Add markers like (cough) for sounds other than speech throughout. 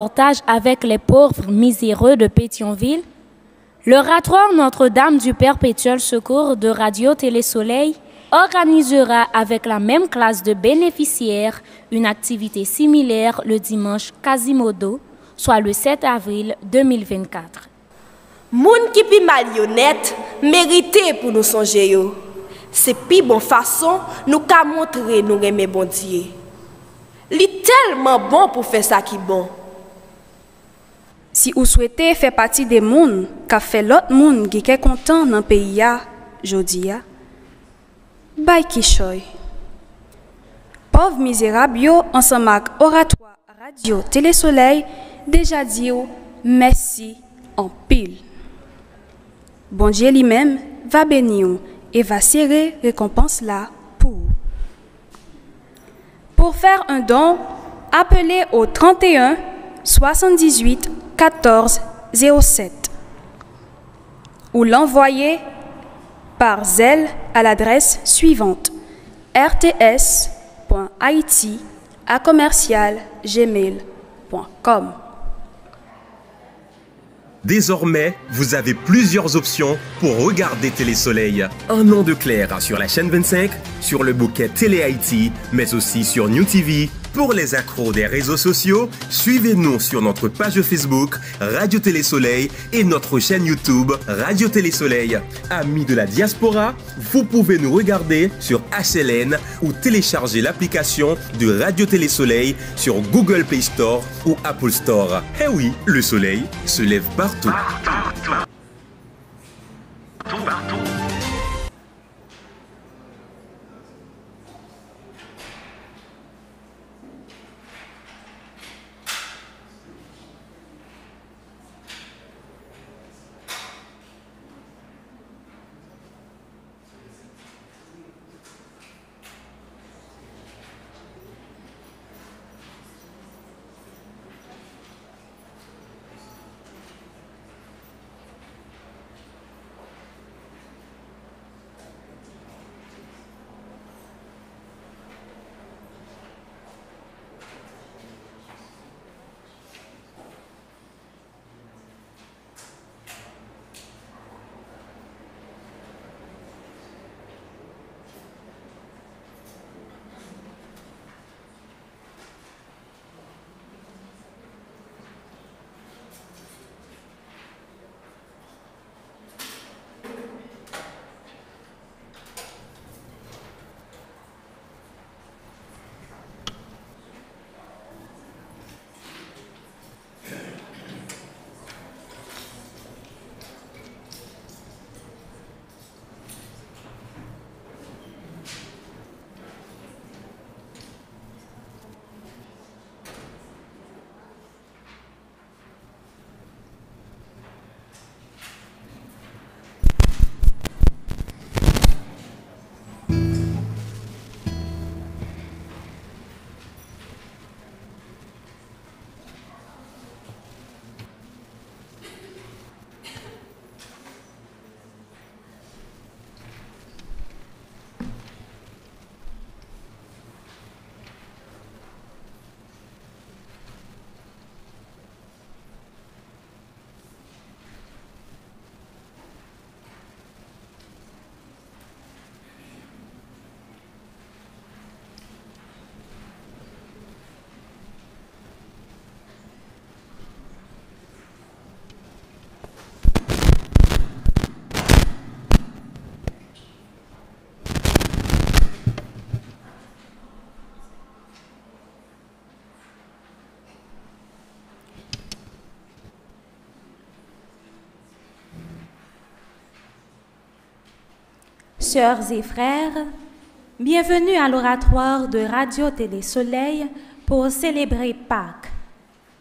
Portage avec les pauvres miséreux de Pétionville, l'oratoire Notre-Dame du Perpétuel Secours de Radio Télé Soleil organisera avec la même classe de bénéficiaires une activité similaire le dimanche Quasimodo, soit le 7 avril 2024. Moun qui pi marionnette mérité pour nous songer yo. C'est pi bon façon nous ka montrer nous aimer bon Dieu. Li tellement bon pour faire ça qui bon. Si vous souhaitez faire partie des mondes qu'a fait l'autre monde qui est content dans le pays jodi a, bay ki choy. Pauvre misérable yo ensemble avec oratoire radio Télé Soleil déjà dit merci en pile. Bon Dieu lui-même va bénir et va serrer récompense là pour. Pour faire un don, appelez au 31 78 14 07 ou l'envoyez par zèle à l'adresse suivante rts.haïti à. Désormais, vous avez plusieurs options pour regarder Télé Soleil. Un nom de clair sur la chaîne 25, sur le bouquet Télé Haïti, mais aussi sur New TV. Pour les accros des réseaux sociaux, suivez-nous sur notre page Facebook Radio Télé Soleil et notre chaîne YouTube Radio Télé Soleil. Amis de la diaspora, vous pouvez nous regarder sur HLN ou télécharger l'application de Radio Télé Soleil sur Google Play Store ou Apple Store. Eh oui, le soleil se lève partout. Sœurs et frères, bienvenue à l'oratoire de Radio Télé Soleil pour célébrer Pâques,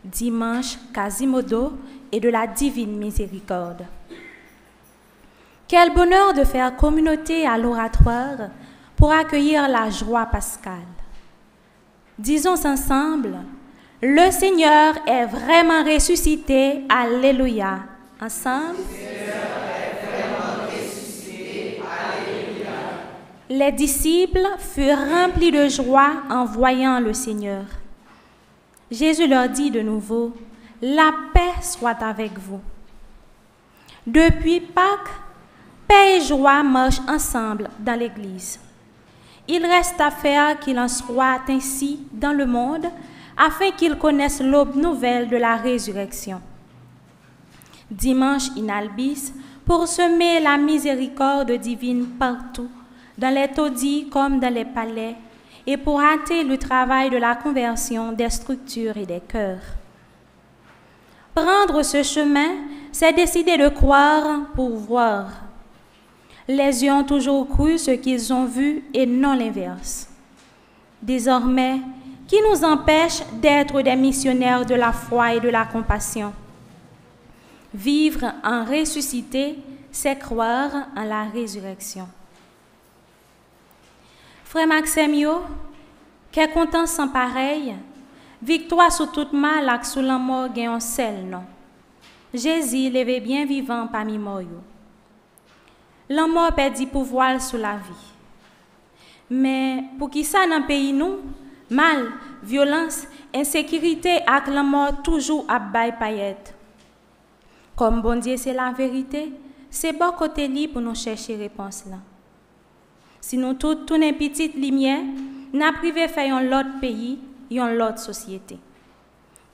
dimanche Quasimodo et de la Divine Miséricorde. Quel bonheur de faire communauté à l'oratoire pour accueillir la joie pascale. Disons ensemble, le Seigneur est vraiment ressuscité. Alléluia. Ensemble. Les disciples furent remplis de joie en voyant le Seigneur. Jésus leur dit de nouveau, la paix soit avec vous. Depuis Pâques, paix et joie marchent ensemble dans l'Église. Il reste à faire qu'il en soit ainsi dans le monde, afin qu'ils connaissent l'aube nouvelle de la résurrection. Dimanche in albis, pour semer la miséricorde divine partout, dans les taudis comme dans les palais, et pour hâter le travail de la conversion des structures et des cœurs. Prendre ce chemin, c'est décider de croire pour voir. Les yeux ont toujours cru ce qu'ils ont vu et non l'inverse. Désormais, qui nous empêche d'être des missionnaires de la foi et de la compassion? Vivre en ressuscité, c'est croire en la résurrection. Frère Maximio, qu'est content sans pareil, victoire sur toute mal ak sous la mort un seul non? Jésus levé bien vivant parmi moi. La mort perdit pouvoir sur la vie. Mais pour qui ça dans le pays nous, mal, violence, insécurité ak la mort toujours à bail. Comme bon Dieu c'est la vérité, c'est bon côté libre pour nous chercher réponse là. Si nous tous tournons petite lumière, n'a privé faire un autre pays, un l'autre société.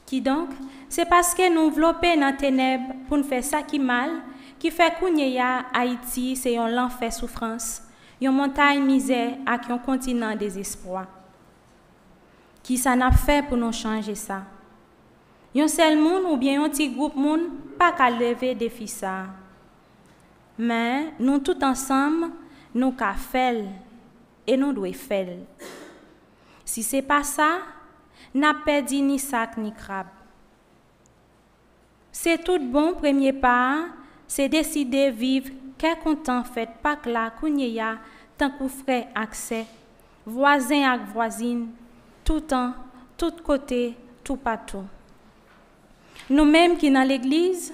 Qui donc, c'est parce que nous enveloppons dans ténèbres pour nous faire ça qui mal, qui fait que Haïti, c'est un l'enfer souffrance, une montagne misère et un continent désespoir. Qui ça n'a fait pour nous changer ça? Un seul monde ou bien un petit groupe monde pas qu'à lever défi ça. Mais nous tous ensemble, nous qu'à faire et nous devons faire. Si ce n'est pas ça, n'a perdu ni sac ni crabe. C'est tout bon premier pas, c'est décider vivre quel content fait pas que la kounya tant frère accès, voisin avec voisine, tout temps, tout côté, tout partout. Nous-mêmes qui dans l'église,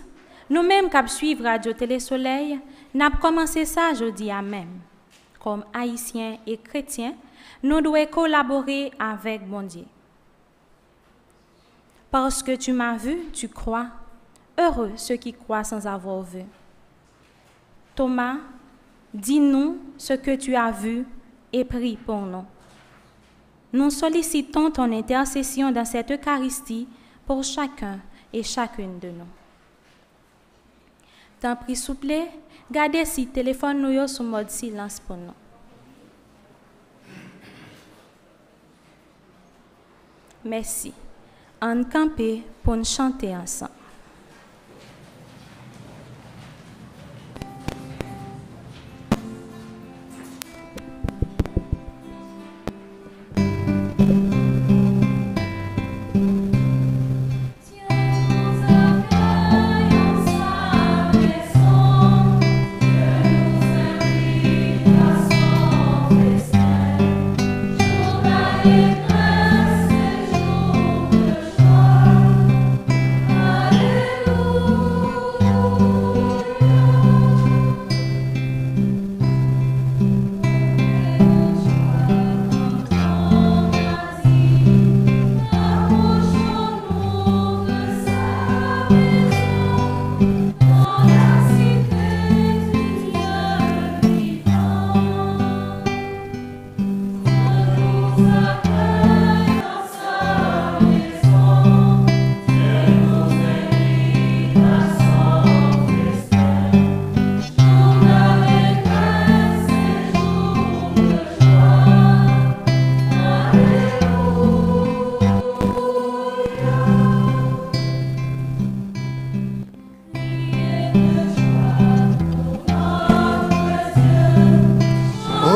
nous-mêmes qui suivre Radio Télé Soleil, n'a commencé ça jeudi à même. Comme haïtiens et chrétiens, nous devons collaborer avec mon Dieu. Parce que tu m'as vu, tu crois. Heureux ceux qui croient sans avoir vu. Thomas, dis-nous ce que tu as vu et prie pour nous. Nous sollicitons ton intercession dans cette Eucharistie pour chacun et chacune de nous. Tant pis, s'il gade si telefon nou yo sou mod silans pou nou. Mersi. An kampe pou n chante ansan.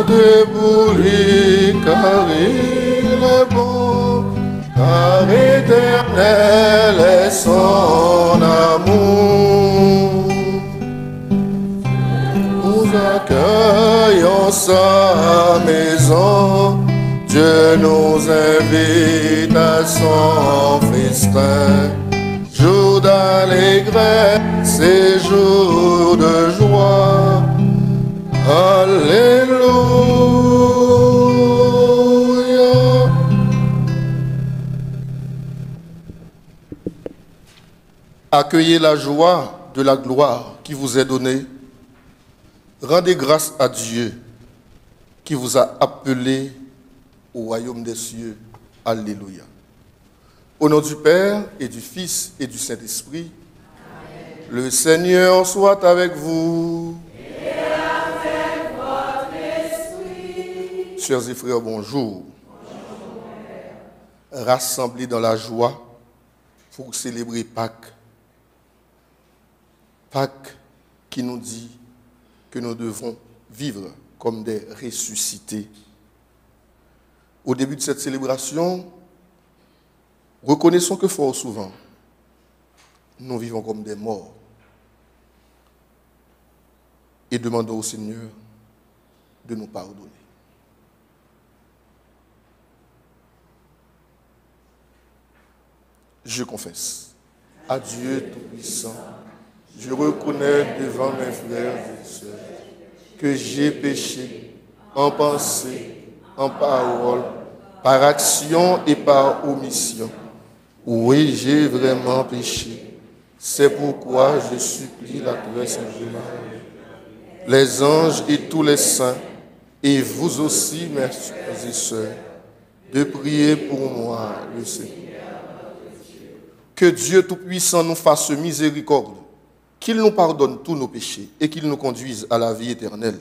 de mourir, car il est bon, car éternel est son amour. Nous accueillons sa maison, Dieu nous invite à son festin, jour d'allégresse et jour de joie. Accueillez la joie de la gloire qui vous est donnée. Rendez grâce à Dieu qui vous a appelé au royaume des cieux. Alléluia. Au nom du Père et du Fils et du Saint-Esprit, le Seigneur soit avec vous. Et. Chers et frères, bonjour. Rassemblés dans la joie pour célébrer Pâques. Pâques qui nous dit que nous devons vivre comme des ressuscités. Au début de cette célébration, reconnaissons que fort souvent, nous vivons comme des morts. Et demandons au Seigneur de nous pardonner. Je confesse à Dieu Tout-Puissant, je reconnais devant mes frères et sœurs que j'ai péché en pensée, en parole, par action et par omission. Oui, j'ai vraiment péché. C'est pourquoi je supplie la très sainte les anges et tous les saints, et vous aussi, mes frères et sœurs, de prier pour moi, le Seigneur. Que Dieu Tout-Puissant nous fasse miséricorde, qu'il nous pardonne tous nos péchés et qu'il nous conduise à la vie éternelle.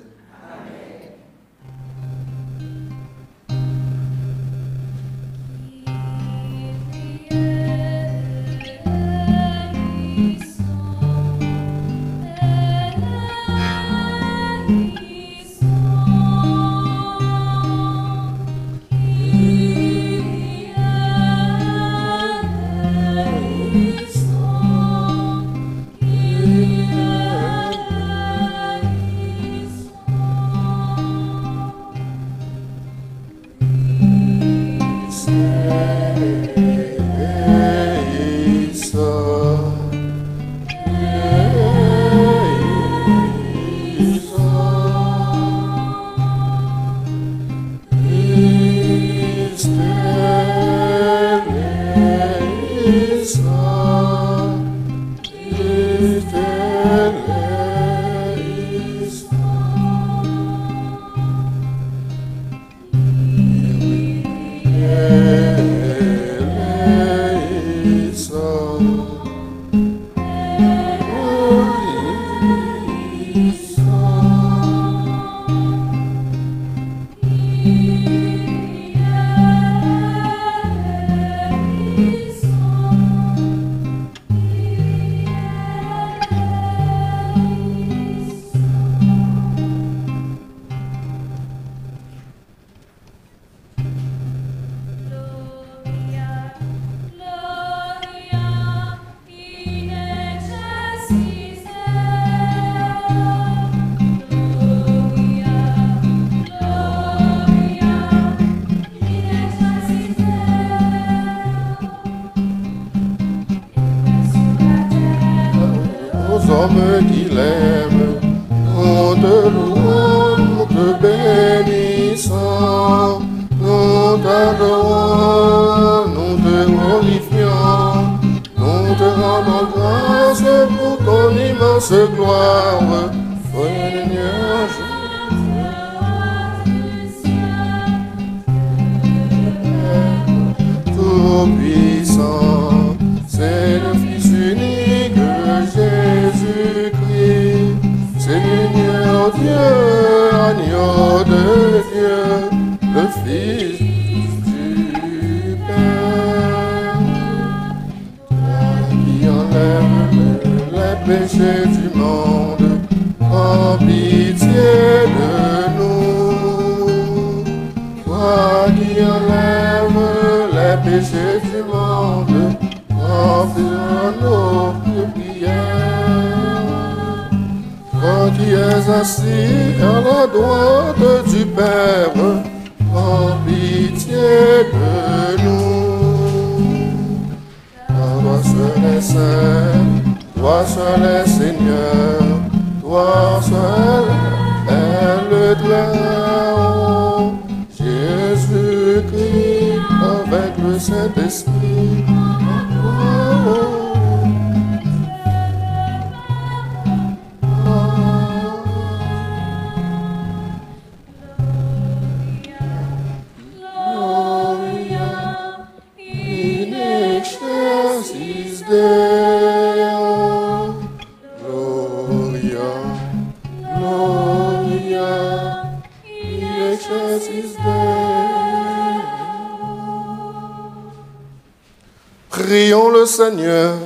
Prions le Seigneur.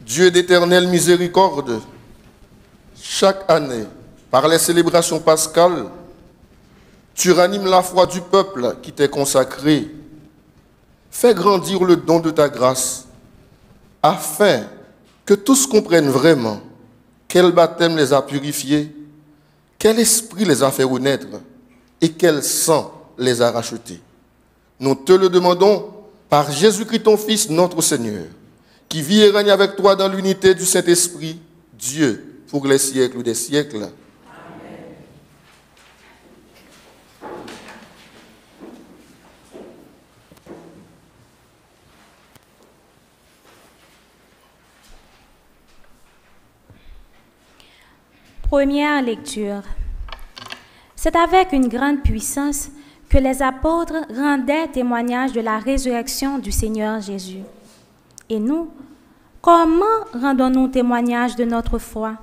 Dieu d'éternelle miséricorde, chaque année, par les célébrations pascales, tu ranimes la foi du peuple qui t'est consacré. Fais grandir le don de ta grâce, afin que tous comprennent vraiment quel baptême les a purifiés, quel esprit les a fait renaître et quel sang les a rachetés. Nous te le demandons par Jésus-Christ ton Fils, notre Seigneur, qui vit et règne avec toi dans l'unité du Saint-Esprit, Dieu, pour les siècles des siècles. Première lecture. C'est avec une grande puissance que les apôtres rendaient témoignage de la résurrection du Seigneur Jésus. Et nous, comment rendons-nous témoignage de notre foi?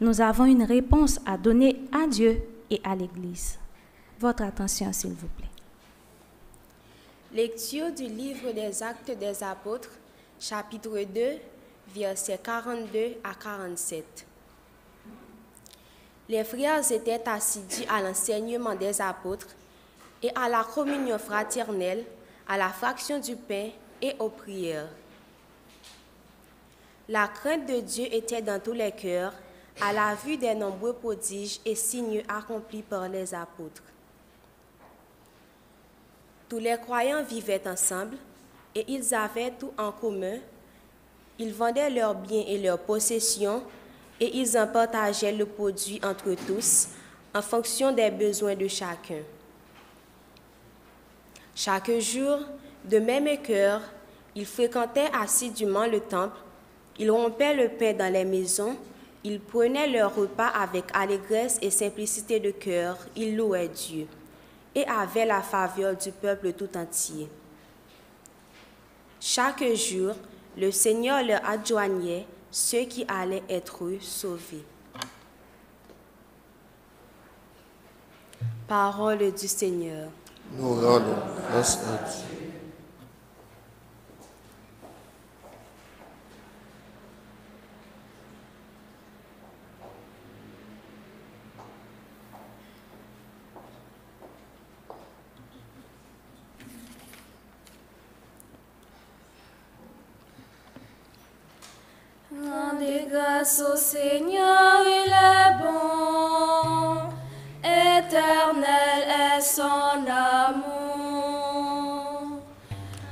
Nous avons une réponse à donner à Dieu et à l'Église. Votre attention, s'il vous plaît. Lecture du livre des Actes des Apôtres, chapitre 2, versets 42 à 47. Les frères étaient assidus à l'enseignement des apôtres et à la communion fraternelle, à la fraction du pain et aux prières. La crainte de Dieu était dans tous les cœurs à la vue des nombreux prodiges et signes accomplis par les apôtres. Tous les croyants vivaient ensemble et ils avaient tout en commun. Ils vendaient leurs biens et leurs possessions et ils en partageaient le produit entre tous en fonction des besoins de chacun. Chaque jour, de même cœur, ils fréquentaient assidûment le temple, ils rompaient le pain dans les maisons, ils prenaient leur repas avec allégresse et simplicité de cœur, ils louaient Dieu et avaient la faveur du peuple tout entier. Chaque jour, le Seigneur leur adjoignait ceux qui allaient être sauvés. Parole du Seigneur. Rendez grâce au Seigneur, il est bon. Éternel est son amour.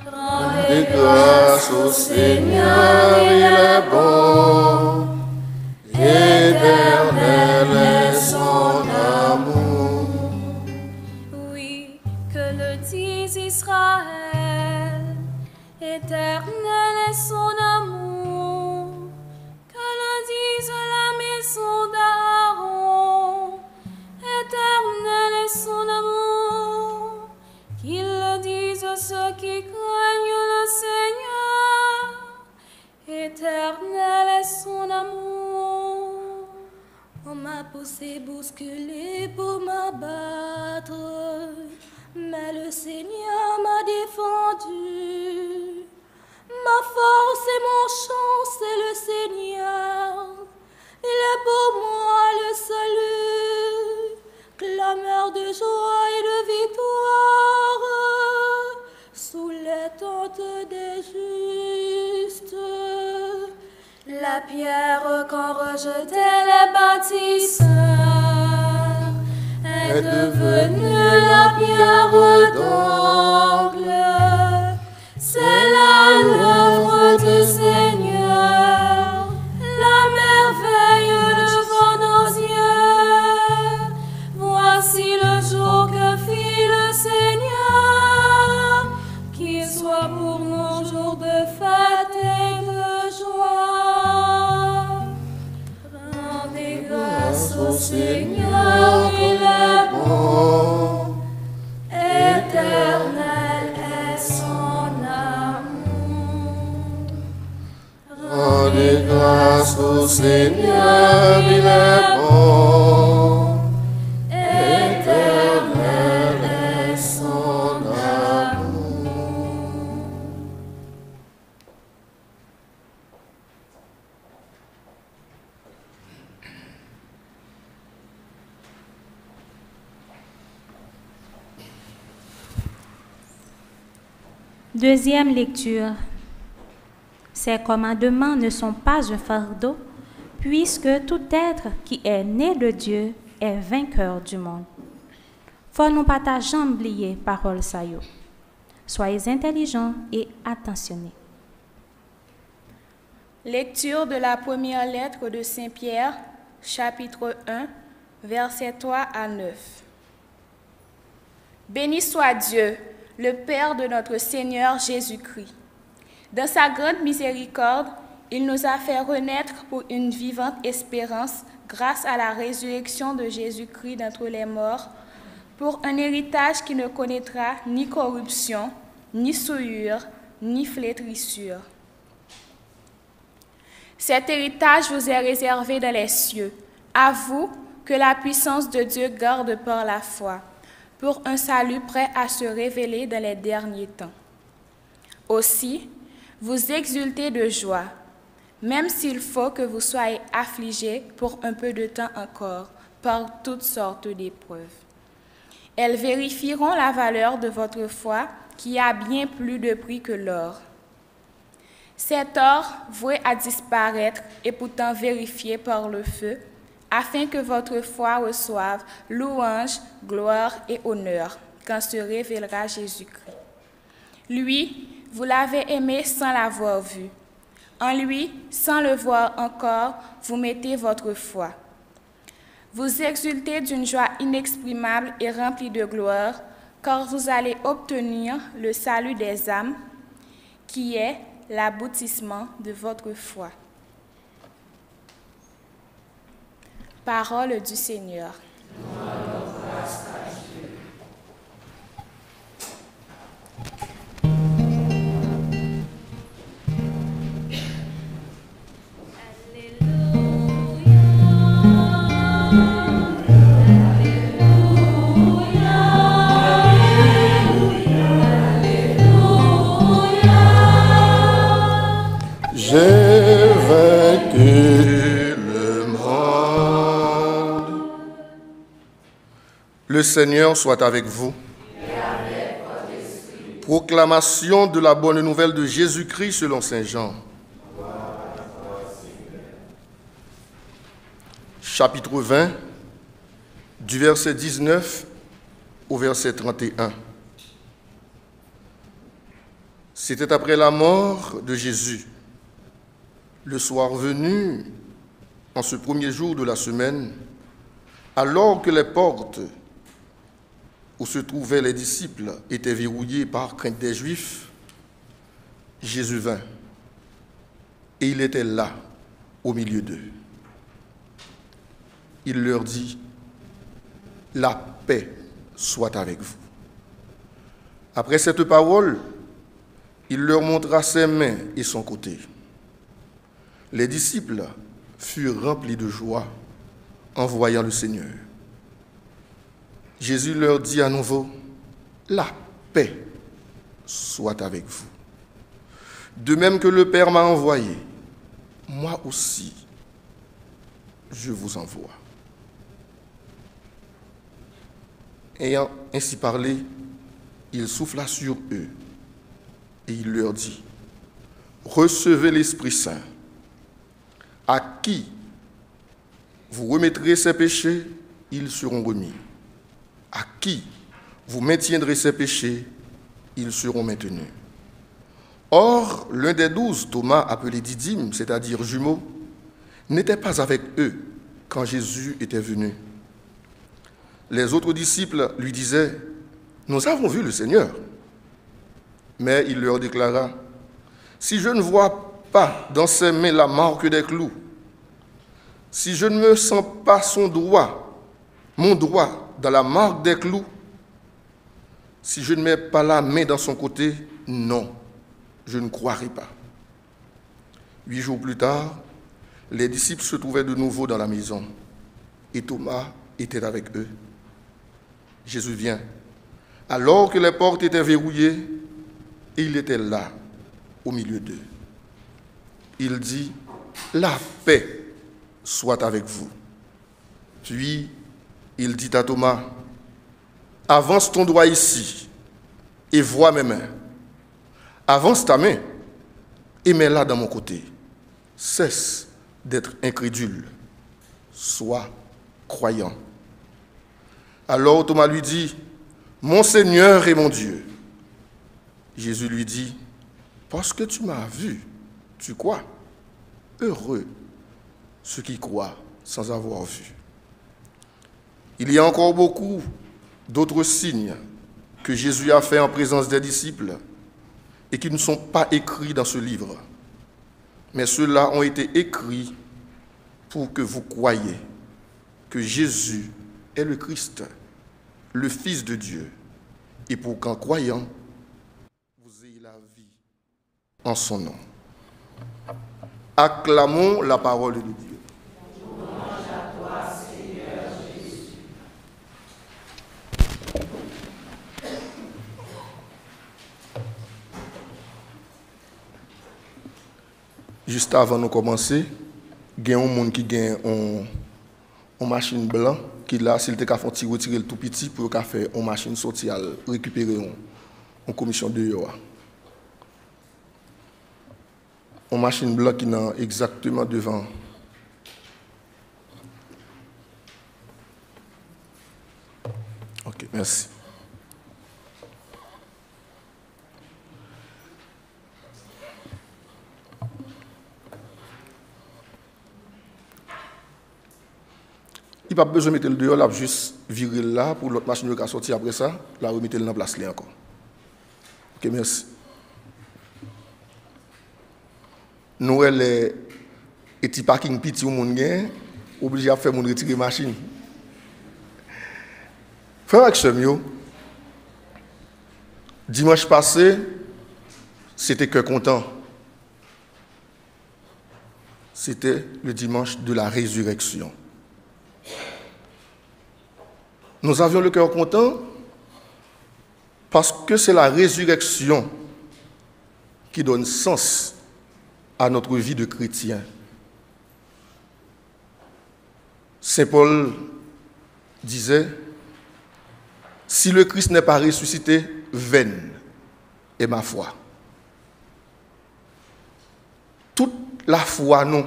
Rendez grâce au Seigneur, il est bon. Bousculer pour m'abattre, mais le Seigneur m'a défendu. Ma force et mon chant, c'est le Seigneur. Il est pour moi le salut, clameur de joie La pierre qu'ont rejeté les bâtisseurs est devenue la pierre d'angle. C'est la l'œuvre du Seigneur, éternel est son amour. Rendez grâce au Seigneur, il est bon. Deuxième lecture. Ces commandements ne sont pas un fardeau, puisque tout être qui est né de Dieu est vainqueur du monde. Faut nous pas oublier parole ça yo. Soyez intelligents et attentionnés. Lecture de la première lettre de Saint Pierre, chapitre 1, versets 3 à 9. Béni soit Dieu, le Père de notre Seigneur Jésus-Christ. Dans sa grande miséricorde, il nous a fait renaître pour une vivante espérance grâce à la résurrection de Jésus-Christ d'entre les morts, pour un héritage qui ne connaîtra ni corruption, ni souillure, ni flétrissure. Cet héritage vous est réservé dans les cieux, à vous que la puissance de Dieu garde par la foi, pour un salut prêt à se révéler dans les derniers temps. Aussi, vous exultez de joie, même s'il faut que vous soyez affligés pour un peu de temps encore par toutes sortes d'épreuves. Elles vérifieront la valeur de votre foi qui a bien plus de prix que l'or. Cet or voué à disparaître est pourtant vérifié par le feu, afin que votre foi reçoive louange, gloire et honneur quand se révélera Jésus-Christ. Lui, vous l'avez aimé sans l'avoir vu. En lui, sans le voir encore, vous mettez votre foi. Vous exultez d'une joie inexprimable et remplie de gloire, car vous allez obtenir le salut des âmes, qui est l'aboutissement de votre foi. Parole du Seigneur. Le Seigneur soit avec vous. Proclamation de la bonne nouvelle de Jésus-Christ selon Saint Jean. Chapitre 20, du verset 19 au verset 31. C'était après la mort de Jésus, le soir venu, en ce premier jour de la semaine, alors que les portes où se trouvaient les disciples étaient verrouillées par crainte des Juifs, Jésus vint et il était là, au milieu d'eux. Il leur dit, la paix soit avec vous. Après cette parole, il leur montra ses mains et son côté. Les disciples furent remplis de joie en voyant le Seigneur. Jésus leur dit à nouveau, la paix soit avec vous. De même que le Père m'a envoyé, moi aussi, je vous envoie. Ayant ainsi parlé, il souffla sur eux et il leur dit, recevez l'Esprit Saint. À qui vous remettrez ses péchés, ils seront remis. À qui vous maintiendrez ses péchés, ils seront maintenus. Or, l'un des douze, Thomas appelé Didyme, c'est-à-dire jumeau, n'était pas avec eux quand Jésus était venu. Les autres disciples lui disaient, nous avons vu le Seigneur. Mais il leur déclara, si je ne vois pas dans ses mains la marque des clous, si je ne me sens pas son doigt, mon doigt dans la marque des clous, si je ne mets pas la main dans son côté, non, je ne croirai pas. Huit jours plus tard, Les disciples se trouvaient de nouveau dans la maison et Thomas était avec eux. Jésus vient. Alors que les portes étaient verrouillées, il était là, au milieu d'eux. Il dit, la paix soit avec vous. Puis il dit à Thomas, avance ton doigt ici et vois mes mains. Avance ta main et mets-la dans mon côté. Cesse d'être incrédule. Sois croyant. Alors Thomas lui dit, Mon Seigneur et mon Dieu. Jésus lui dit, Parce que tu m'as vu, tu crois. Heureux ceux qui croient sans avoir vu. Il y a encore beaucoup d'autres signes que Jésus a fait en présence des disciples et qui ne sont pas écrits dans ce livre. Mais ceux-là ont été écrits pour que vous croyiez que Jésus est le Christ, le Fils de Dieu, et pour qu'en croyant, vous ayez la vie en son nom. Acclamons la parole de Dieu. Juste avant de commencer, il y a un monde qui a une, machine blanche qui là, s'il était fait retirer le tout petit pour faire une machine sociale, récupérer une, commission de yoa. Une machine blanche qui est exactement devant. Ok, merci. Il pas besoin de mettre le dehors, là, juste virer là pour l'autre machine qui a sorti après ça, là, remettre le dans place là encore. Ok, merci. Nous, les petits parking petit au monde obligé à faire mon retirer machine. Frère ce dimanche passé, c'était que content. C'était le dimanche de la résurrection. Nous avions le cœur content parce que c'est la résurrection qui donne sens à notre vie de chrétien. Saint Paul disait, si le Christ n'est pas ressuscité, vaine est ma foi. Toute la foi, non.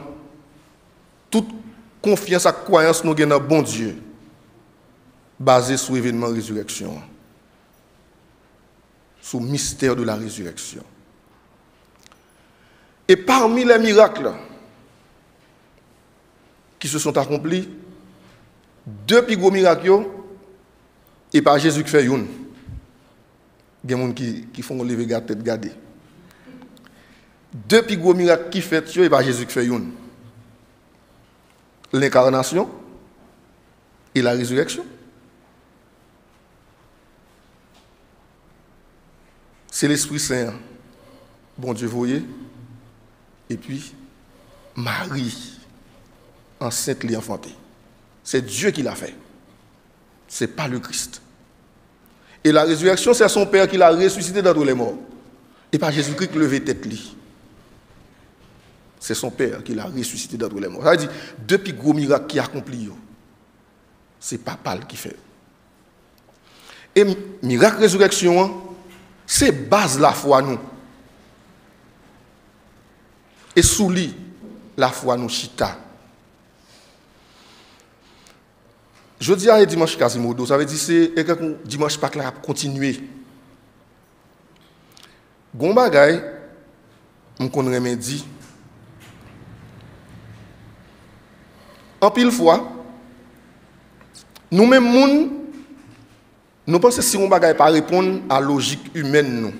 Toute confiance à croyance, nous avons bon Dieu basé sur l'événement de résurrection, sur le mystère de la résurrection. Et parmi les miracles qui se sont accomplis, deux plus gros miracles, et par Jésus qui fait. Il y a des gens qui, font lever la tête garder. Deux plus gros miracles qui fait, et par Jésus qui fait. L'incarnation et la résurrection. C'est l'Esprit Saint. Bon Dieu, voyez. Et puis, Marie, enceinte et enfantée. C'est Dieu qui l'a fait. Ce n'est pas le Christ. Et la résurrection, c'est son Père qui l'a ressuscité d'entre les morts. Et pas Jésus-Christ qui levait tête lui. C'est son Père qui l'a ressuscité d'entre les morts. Ça veut dire, depuis gros miracles qui accompli, c'est Papa qui fait. Et miracle résurrection, hein, c'est base la foi nous. Et sous lui, la foi nous chita. Jeudi et dimanche Quasimodo, ça veut dire c'est dimanche pas là continuer. Gon bagay, on connaît dit. En pile fois, nous-mêmes, nous pensons que si on ne pas répondre à la logique humaine, nous,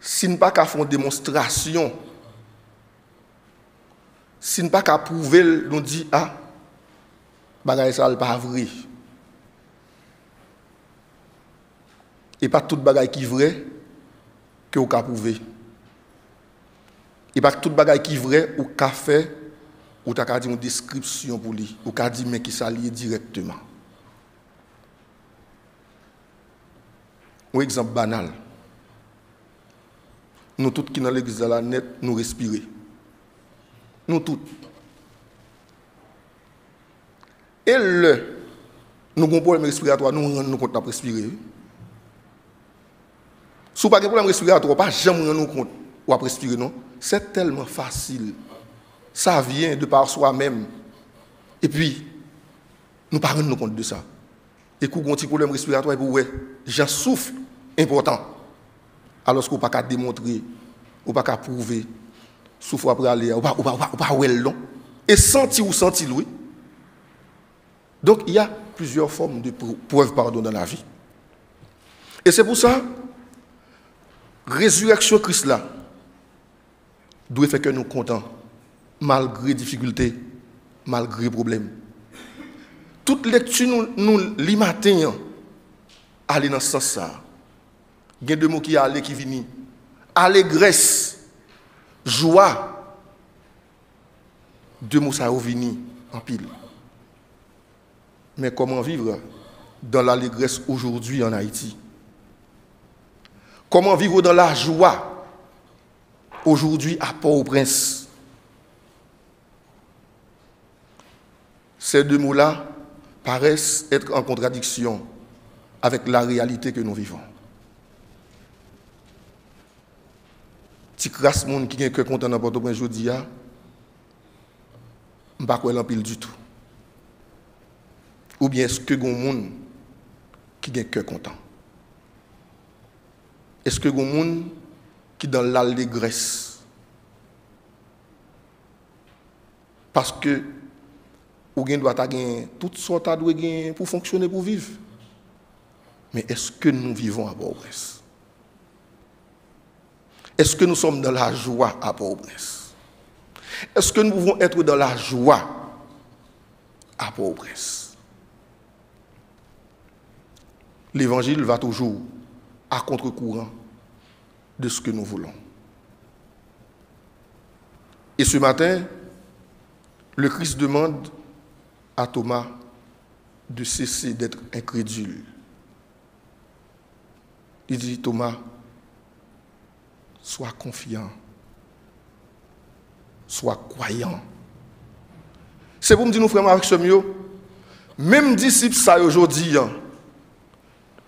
si nous pas qu'à faire une démonstration, si nous pas qu'à prouver, nous dit ah, bagay ça n'est pas vrai. Et pas tout bagay qui est vrai que vous pouvez prouver. Et pas tout bagage qui est vrai ou qu'a fait ou t'as dit une description pour lui ou qu'a dit mais qui s'allie directement. Un exemple banal. Nous tous qui dans l'église de la net, nous respirons. Nous tous. Et le, nous avons un problème respiratoire, nous rendons compte de respirer. Si vous n'avez pas de problème respiratoire, pas jamais nous compte de respirer, non? C'est tellement facile. Ça vient de par soi-même. Et puis, nous ne pas nous compte de ça. Et vous avez un petit problème respiratoire, et vous j'en souffle important. Alors vous ne pas démontrer, ou pas prouver, souffle après aller, ou pas pas pas Et sentir ou sentir oui. Donc il y a plusieurs formes de preuves pardon dans la vie. Et c'est pour ça, résurrection Christ là doit faire que nous contents, malgré difficultés, malgré problèmes. Toute lecture nous, nous matin, aller dans ce sens Il y a deux mots qui qui viennent. Allégresse, joie. Deux mots ça viennent en pile. Mais comment vivre dans l'allégresse aujourd'hui en Haïti? Comment vivre dans la joie aujourd'hui à Port-au-Prince? Ces deux mots-là paraissent être en contradiction avec la réalité que nous vivons. Si crasse monde qui est que content dans Port-au-Prince aujourd'hui, je ne pas pile du tout. Ou bien est-ce que vous monde qui a cœur content Est-ce que vous monde qui dans l'allégresse? Parce que ou bien doit avoir toutes sortes de pour fonctionner pour vivre. Mais est-ce que nous vivons à Port-au-Prince? Est-ce que nous sommes dans la joie à Port-au-Prince? Est-ce que nous pouvons être dans la joie à Port-au-Prince? L'évangile va toujours à contre-courant de ce que nous voulons. Et ce matin, le Christ demande à Thomas de cesser d'être incrédule. Il dit, Thomas, sois confiant, sois croyant. C'est pour me dire, nous frères, avec ce mieux, même disciples, ça aujourd'hui, hein,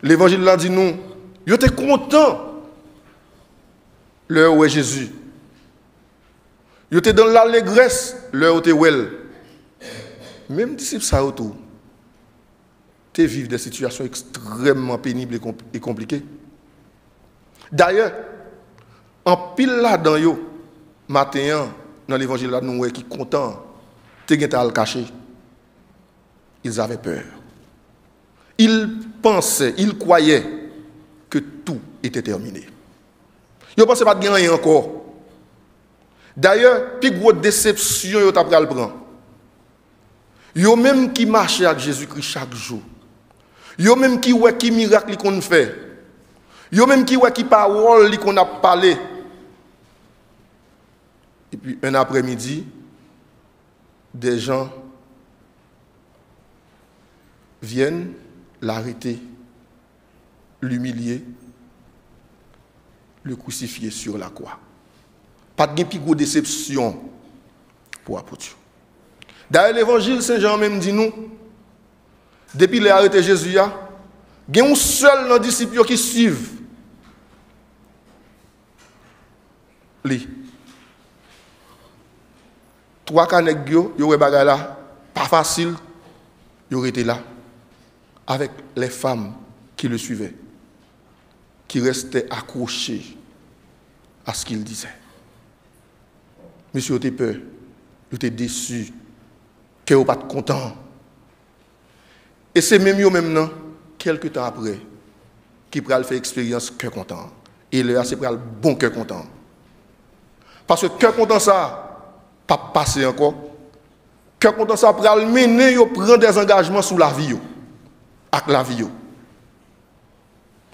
L'évangile l'a dit nous, ils étaient contents l'heure où est Jésus. Ils étaient dans l'allégresse l'heure où est well. Même disciples ça autour. Vivent des situations extrêmement pénibles et compliquées. D'ailleurs, en pile là dans l'évangile là nous qui content, à le cacher. Ils avaient peur. Ils pensaient, ils croyaient que tout était terminé. Ils ne pensaient pas de gagner encore. D'ailleurs, plus grosse déception, ont le prendre. Ils même qui marchaient avec Jésus-Christ chaque jour. Ils même qui voient qui miracle qu'on fait. Ils même qui voient qui parole qu'on a parlé. Et puis un après-midi, des gens viennent l'arrêter, l'humilier, le crucifier sur la croix. Pas de plus déception pour apôtre. D'ailleurs, l'évangile Saint-Jean même dit nous, depuis les arrêté Jésus, il y a un seul dans disciples qui suivent. Lui. Trois canèques, il y aurait là, pas facile, il aurait été là avec les femmes qui le suivaient, qui restaient accrochées à ce qu'il disait. Monsieur était peur, il était déçu, qu'il n'était pas content. Et c'est même eux maintenant, quelques temps après, qui le faire expérience cœur content. Et là, c'est le bon cœur content. Parce que cœur content ça, pas passer encore. Cœur content ça, le mener, prendre des engagements sous la vie avec la vie.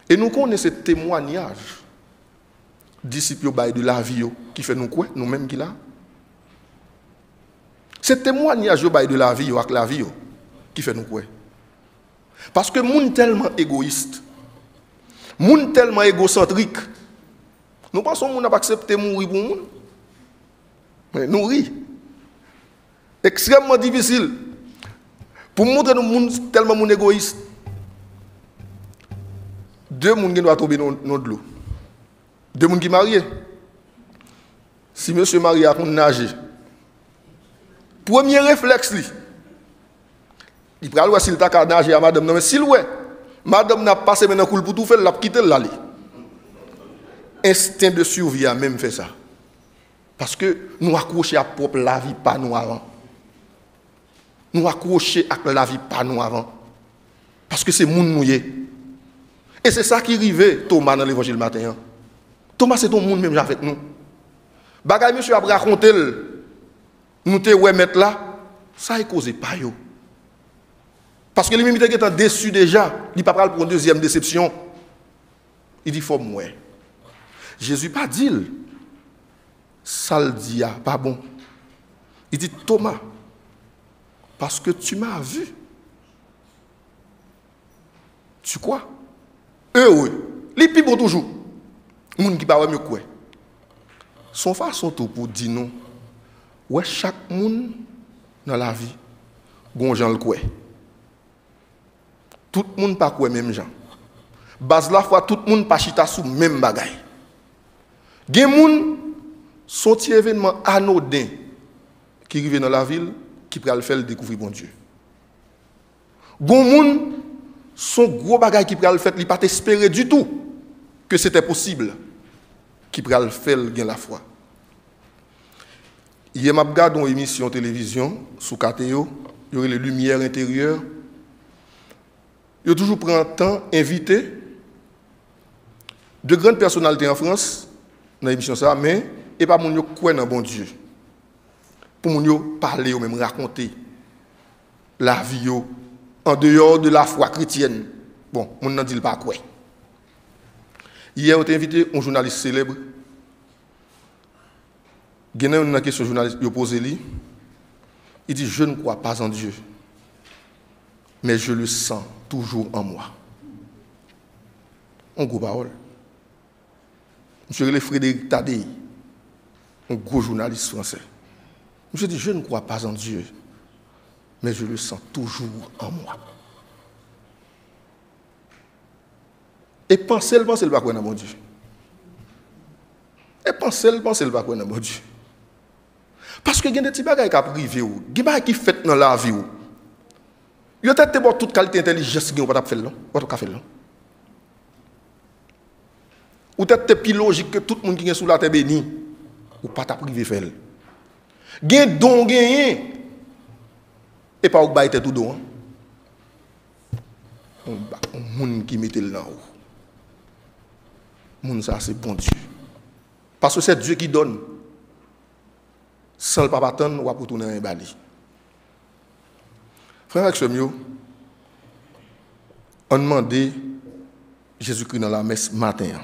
Et nous connaissons ce témoignage disciples de la vie yo, qui fait nous quoi? Nous-mêmes qui là? C'est témoignage bail de la vie avec la vie qui fait nous quoi Parce que moun tellement égoïste, moun tellement égocentrique, nous pensons qu'on n'a pas accepté mourir pour moun. Mais nous ri. Extrêmement difficile. Pour montrer nous tellement moun égoïste. Deux moun qui doivent tomber dans l'eau. Deux moun qui mariés. Si monsieur marié a nager, premier réflexe, il prend le s'il t'a nager à madame. Non, mais s'il ouais, madame n'a pas passé maintenant pour tout faire, l'a quitté là. Instinct de survie a même fait ça. Parce que nous accrochons à propre la vie, pas nous avant. Nous accrochons à la vie, pas nous avant. Parce que c'est moun mouillé. Et c'est ça qui arrivait Thomas dans l'évangile matin. Hein. Thomas, c'est ton monde même avec nous. Bagay monsieur a raconté, nous te ouais mettre là, ça a causé pas yo. Parce que les militaires étant déçus déjà, il pas pour une deuxième déception. Il dit faut moi. Jésus pas dit ça le dit ah, pas bon. Il dit Thomas parce que tu m'as vu. Tu crois? Heureux. Les plus bon toujours. Moun qui pas mieux quoi. Son façon tout pour dire non. Ouais chaque monde dans la vie gon gens le quoi. Tout le monde pas quoi même gens. Base la fois tout le monde pas chita sous même bagay. Gen moun sont événements anodins qui arrivent dans la ville qui le faire découvrir bon Dieu. Gon moun son gros bagage qui le faire, il pas espérer du tout que c'était possible qui le faire gain la foi. Hier m'a regardé une émission télévision sous KTO, il y aurait les lumières intérieures. Il toujours pris un temps invité de grandes personnalités en France dans l'émission ça mais et pas mon quoi dans bon Dieu. Pour mon parler ou même raconter la vie en dehors de la foi chrétienne. Bon, on n'en dit pas quoi. Hier, on a invité un journaliste célèbre. Il y a une question journaliste, posé lui. Il dit Je ne crois pas en Dieu, mais je le sens toujours en moi. On gros parole. Monsieur Frédéric Tadei, un gros journaliste français. Monsieur dit Je ne crois pas en Dieu, mais je le sens toujours en moi. Et pensez le pensez le pas dans mon Dieu. Et pensez le pensez le pas dans mon Dieu. Paske gen de ti bagay ka prive ou, gen bagay ki fet nan la vi ou. Yo te te bo tout kalite intelijens gen ou pat ap fel lan, pat ap ka fel lan. Ou te te pi logik ke tout moun ki gen sou la te beni, ou pat ap prive fel. Gen don gen yen, e pa ou baye te tout do an. On bak, on moun ki metel nan ou. Moun sa se bon Dieu. Paske se Dieu ki donne. Sans le papa on va tourner un bali. Frère avec on demandait Jésus-Christ dans la messe matin.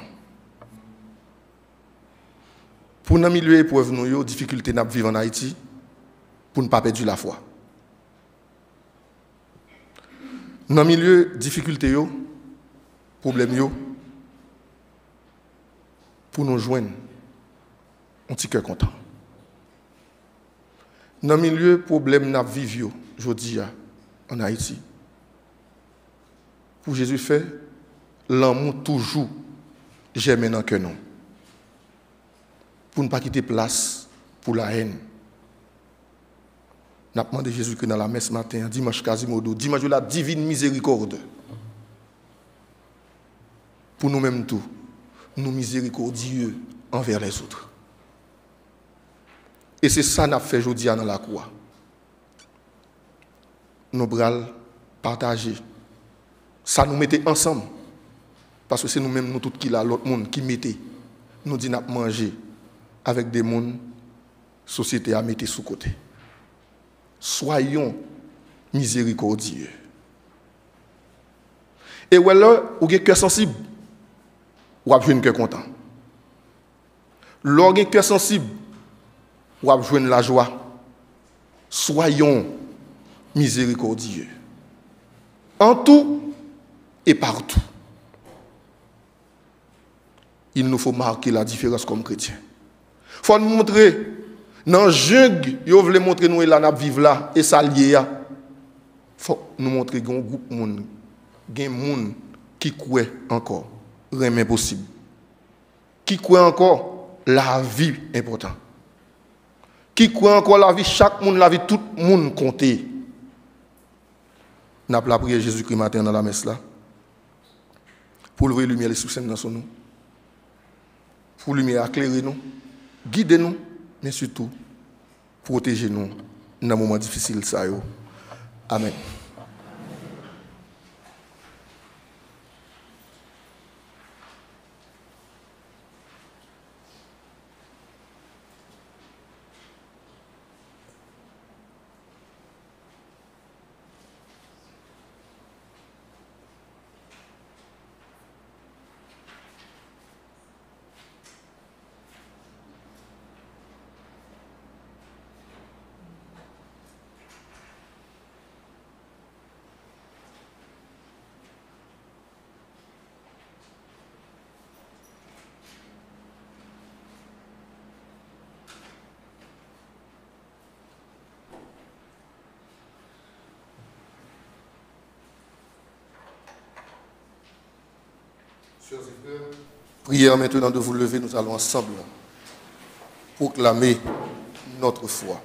Pour nous milieu épreuve nous difficulté vivre en Haïti pour ne pas perdre la foi. Dans milieu difficulté, problème, pour nous joindre, un petit cœur content. Dans le milieu problème, nous vivons aujourd'hui en Haïti. Pour Jésus fait, l'amour toujours j'aime dans que non. Pour ne pas quitter place pour la haine. Nous avons demandé Jésus que dans la messe matin, dimanche Quasimodo, dimanche de la divine miséricorde. Pour nous-mêmes tout, nous miséricordieux envers les autres. Et c'est ça que nous fait aujourd'hui dans la croix. Nous bras partager. Ça nous mettait ensemble. Parce que c'est nous-mêmes, nous tous qui là, l'autre monde qui mettait. Nous disons manger avec des mondes, société à mettre sous côté soyons miséricordieux. Et voilà, vous avez cœur sensible, ou avez un cœur content. Lors un cœur sensible, ou à la joie. Soyons miséricordieux. En tout et partout. Il nous faut marquer la différence comme chrétiens. Il faut nous montrer, dans le jungle, vous voulez montrer nous là, nous vivons là, et ça lié. Il faut nous montrer qu'il y a un groupe de monde, des qui croient encore, rien possible. Qui croient encore? La vie importante. Qui croient encore la vie, chaque monde, la vie, tout le monde compté. Nous avons la prière Jésus-Christ matin dans la messe là. Pour lever lumière et succès dans son nom. Pour lumière éclairer nous, guider nous, mais surtout protéger nous dans un moment difficile. Ça, Amen. Maintenant de vous lever, nous allons ensemble proclamer notre foi.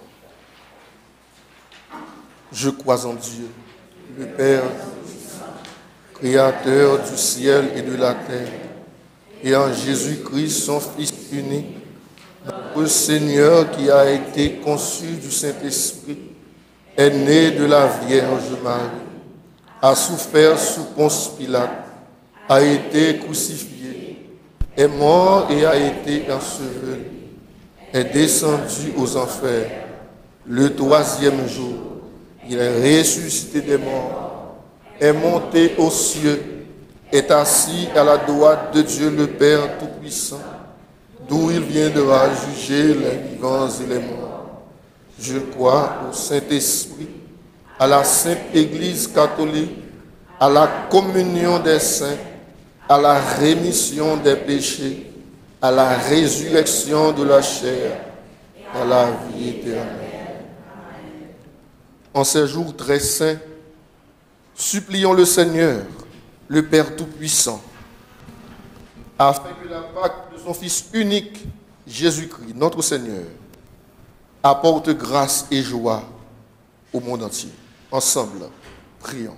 Je crois en Dieu, le Père, Créateur du ciel et de la terre, et en Jésus-Christ, son Fils unique, notre Seigneur qui a été conçu du Saint-Esprit, est né de la Vierge Marie, a souffert sous Ponce Pilate, a été crucifié, est mort et a été enseveli, est descendu aux enfers. Le troisième jour, il est ressuscité des morts, est monté aux cieux, est assis à la droite de Dieu le Père Tout-Puissant, d'où il viendra juger les vivants et les morts. Je crois au Saint-Esprit, à la Sainte Église catholique, à la communion des saints, à la rémission des péchés, à la résurrection de la chair, à la vie éternelle. En ces jours très saints, supplions le Seigneur, le Père Tout-Puissant, afin que la Pâque de son Fils unique, Jésus-Christ, notre Seigneur, apporte grâce et joie au monde entier. Ensemble, prions.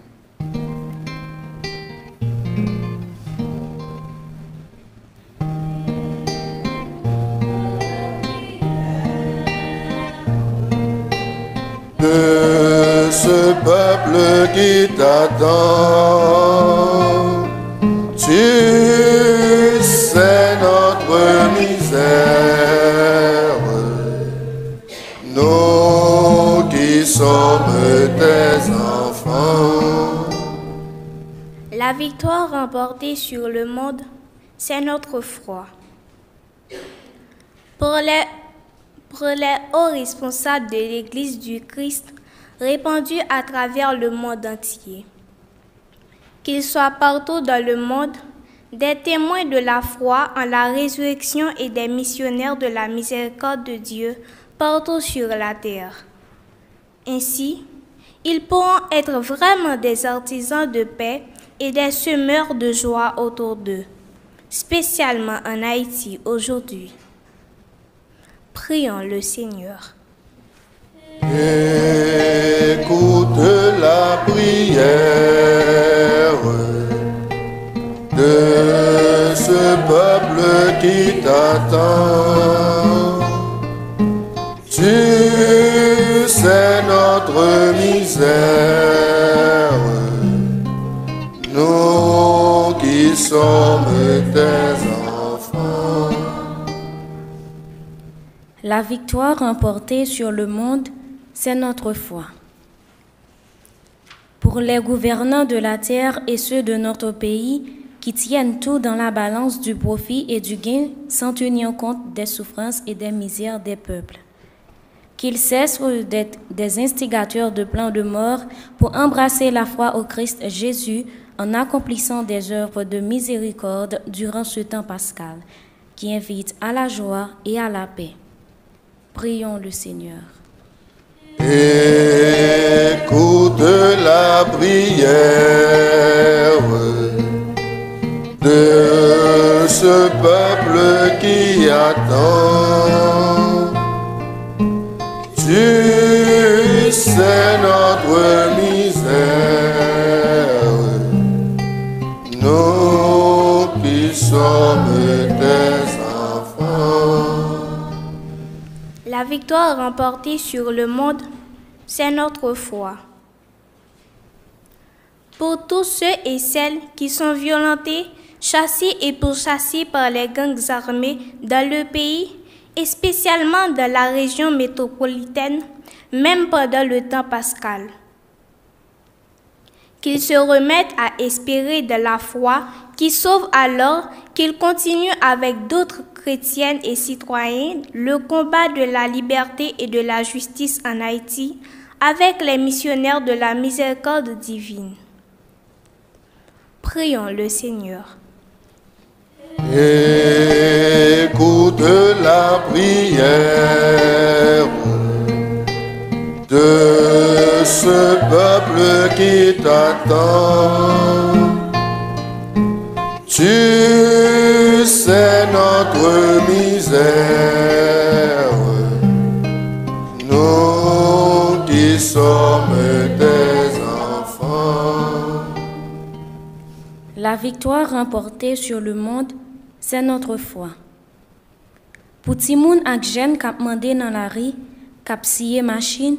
Sur le monde, c'est notre foi. Pour les pour les hauts responsables de l'Église du Christ répandus à travers le monde entier. Qu'ils soient partout dans le monde des témoins de la foi en la résurrection et des missionnaires de la miséricorde de Dieu partout sur la terre. Ainsi, ils pourront être vraiment des artisans de paix et des semeurs de joie autour d'eux, spécialement en Haïti aujourd'hui. Prions le Seigneur. Écoute la prière de ce peuple qui t'attend. Tu sais notre misère, La victoire remportée sur le monde, c'est notre foi. Pour les gouvernants de la terre et ceux de notre pays, qui tiennent tout dans la balance du profit et du gain sans tenir compte des souffrances et des misères des peuples. Qu'ils cessent d'être des instigateurs de plans de mort pour embrasser la foi au Christ Jésus en accomplissant des œuvres de miséricorde durant ce temps pascal, qui invite à la joie et à la paix. Prions le Seigneur. Écoute la prière de ce peuple qui attend. Tu sais notre misère, La victoire remportée sur le monde, c'est notre foi. Pour tous ceux et celles qui sont violentés, chassés et pourchassés par les gangs armés dans le pays, et spécialement dans la région métropolitaine, même pendant le temps pascal. Qu'ils se remettent à espérer de la foi qui sauve alors qu'ils continuent avec d'autres chrétiennes et citoyens le combat de la liberté et de la justice en Haïti avec les missionnaires de la miséricorde divine. Prions le Seigneur. Écoute la prière de ce peuple qui t'attend. Tu sais notre misère, nous qui sommes tes enfants. La victoire remportée sur le monde, c'est notre foi. Pour Timoun ak jen kap mande dans la rue, kap machine,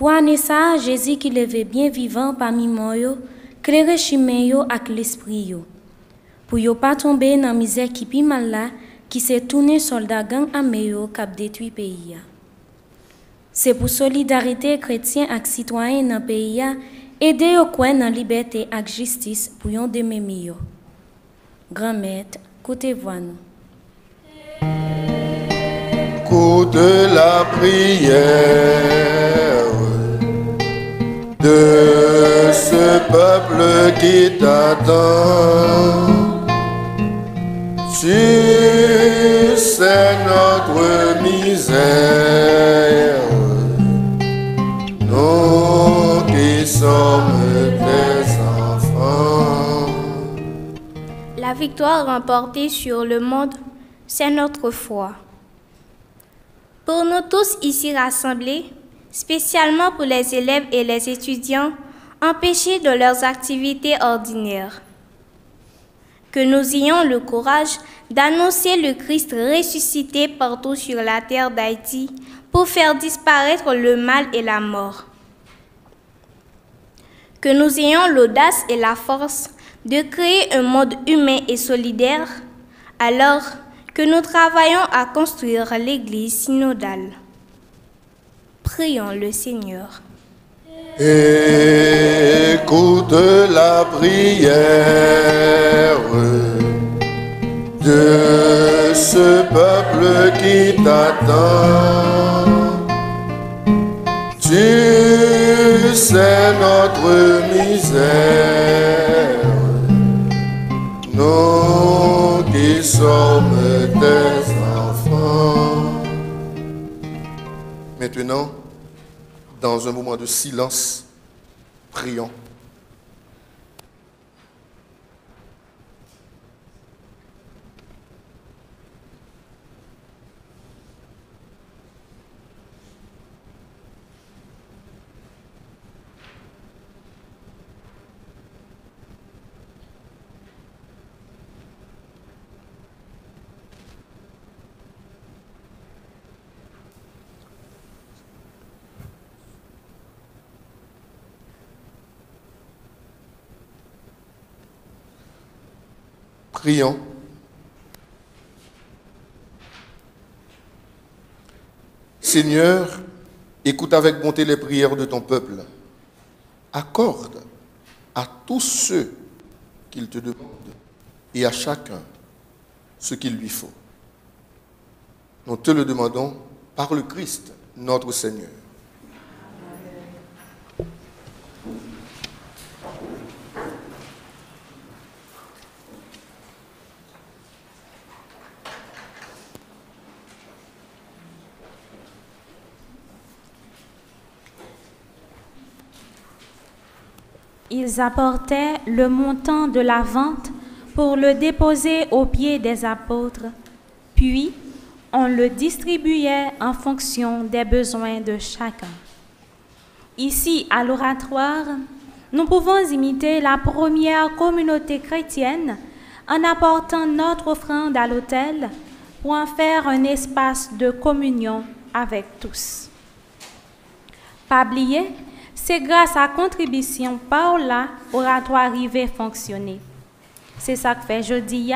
pour ane ça, Jésus qui levait bien vivant parmi moi claire chemin yo ak l'esprit yo. Pour yo pas tomber dans misère qui pi mal là, qui s'est tourné soldat gang armé yo kap détruit pays. C'est pour solidarité chrétien ak citoyen dans pays aider yo kwen dans liberté ak justice pour yon de yo. Grand maître, côté voix nous. Écoute la prière de ce peuple qui t'attend. Tu sais notre misère, nous qui sommes tes enfants. La victoire remportée sur le monde, c'est notre foi. Pour nous tous ici rassemblés, spécialement pour les élèves et les étudiants empêchés de leurs activités ordinaires, que nous ayons le courage d'annoncer le Christ ressuscité partout sur la terre d'Haïti pour faire disparaître le mal et la mort. Que nous ayons l'audace et la force de créer un monde humain et solidaire alors que nous travaillons à construire l'Église synodale. Prions le Seigneur. Écoute la prière de ce peuple qui t'attend. Tu sais notre misère, nous qui sommes tes enfants. Maintenant, dans un moment de silence, prions. Prions. Seigneur, écoute avec bonté les prières de ton peuple. Accorde à tous ceux qu'ils te demandent et à chacun ce qu'il lui faut. Nous te le demandons par le Christ, notre Seigneur. Ils apportaient le montant de la vente pour le déposer aux pieds des apôtres, puis on le distribuait en fonction des besoins de chacun. Ici, à l'oratoire, nous pouvons imiter la première communauté chrétienne en apportant notre offrande à l'autel pour en faire un espace de communion avec tous. Pas c'est grâce à la contribution par là oratoire arrivé fonctionner. C'est ça que fait jeudi,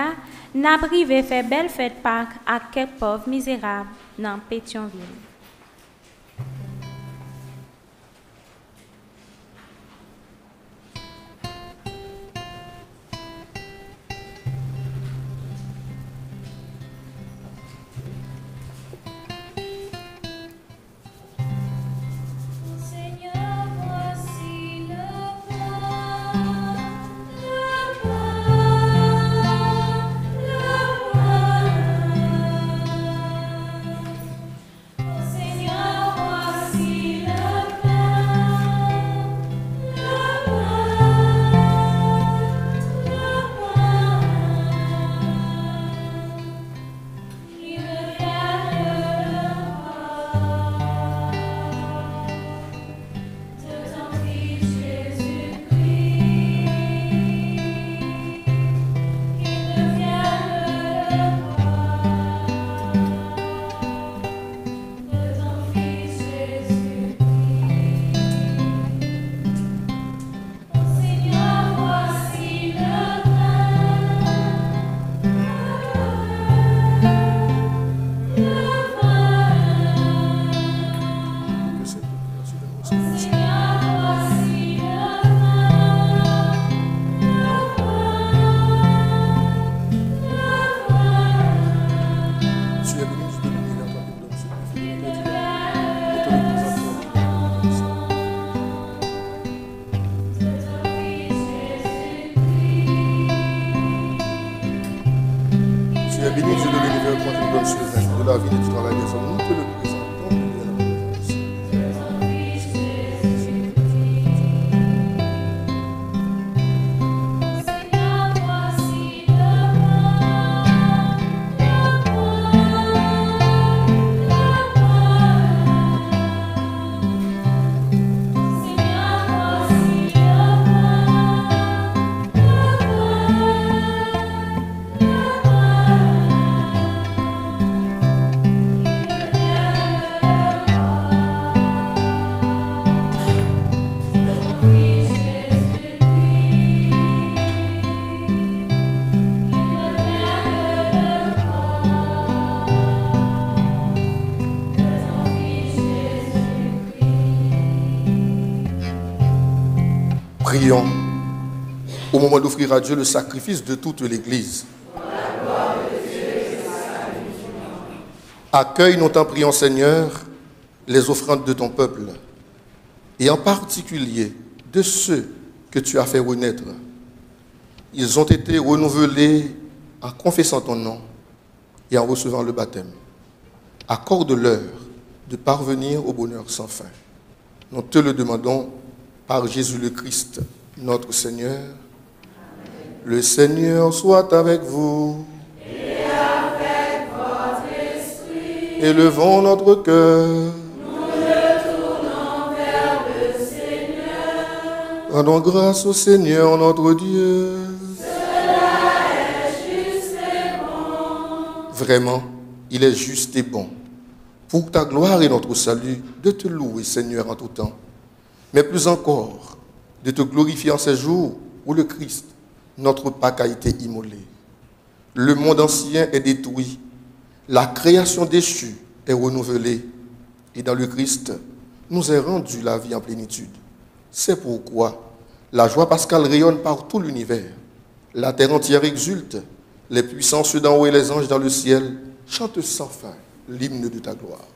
n'a privé fait belle fête Pâques à quelques pauvres misérables dans Pétionville. Moment d'offrir à Dieu le sacrifice de toute l'Église. Accueille, nous t'en prions Seigneur, les offrandes de ton peuple, et en particulier de ceux que tu as fait renaître. Ils ont été renouvelés en confessant ton nom et en recevant le baptême. Accorde-leur de parvenir au bonheur sans fin. Nous te le demandons par Jésus le Christ, notre Seigneur. Le Seigneur soit avec vous. Et avec votre esprit. Élevons notre cœur. Rendons grâce au Seigneur notre Dieu. Vraiment, il est juste et bon, pour ta gloire et notre salut, de te louer, Seigneur, en tout temps. Mais plus encore, de te glorifier en ces jours où le Christ, notre Pâque, a été immolé. Le monde ancien est détruit, la création déchue est renouvelée, et dans le Christ, nous est rendue la vie en plénitude. C'est pourquoi la joie pascale rayonne par tout l'univers, La terre entière exulte. Les puissances d'en haut et les anges dans le ciel chantent sans fin l'hymne de ta gloire.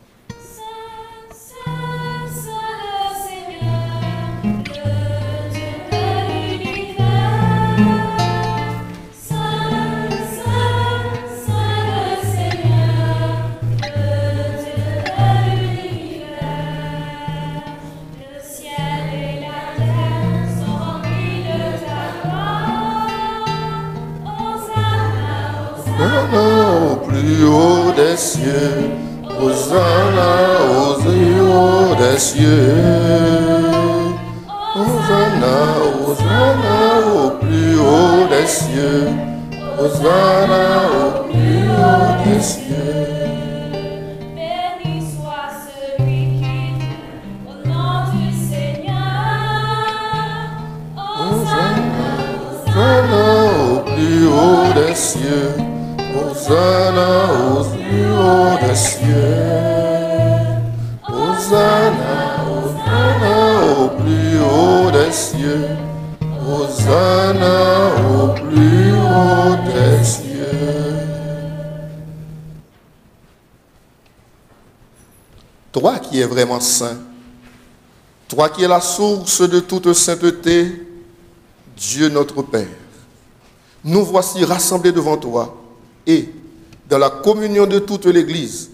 Cieux, aux hauts des cieux. Hosanna, Hosanna au plus haut des cieux, Hosanna au plus haut des cieux. Au. Hosanna, au plus haut des cieux, Hosanna aux qui vraiment saint, toi qui es la source de toute sainteté, Dieu notre Père, nous voici rassemblés devant toi et dans la communion de toute l'Église,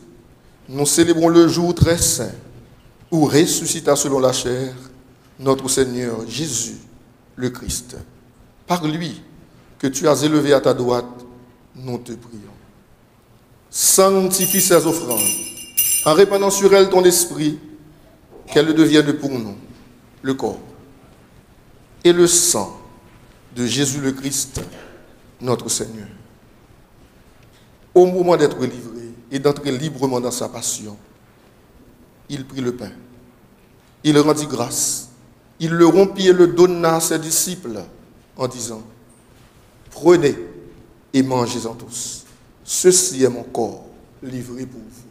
nous célébrons le jour très saint où ressuscita selon la chair notre Seigneur Jésus le Christ. Par lui que tu as élevé à ta droite, nous te prions. Sanctifie ces offrandes en répandant sur elles ton esprit, qu'elles deviennent pour nous le corps et le sang de Jésus le Christ, notre Seigneur. Au moment d'être livré et d'entrer librement dans sa passion, il prit le pain, il rendit grâce, il le rompit et le donna à ses disciples en disant, prenez et mangez-en tous. Ceci est mon corps livré pour vous.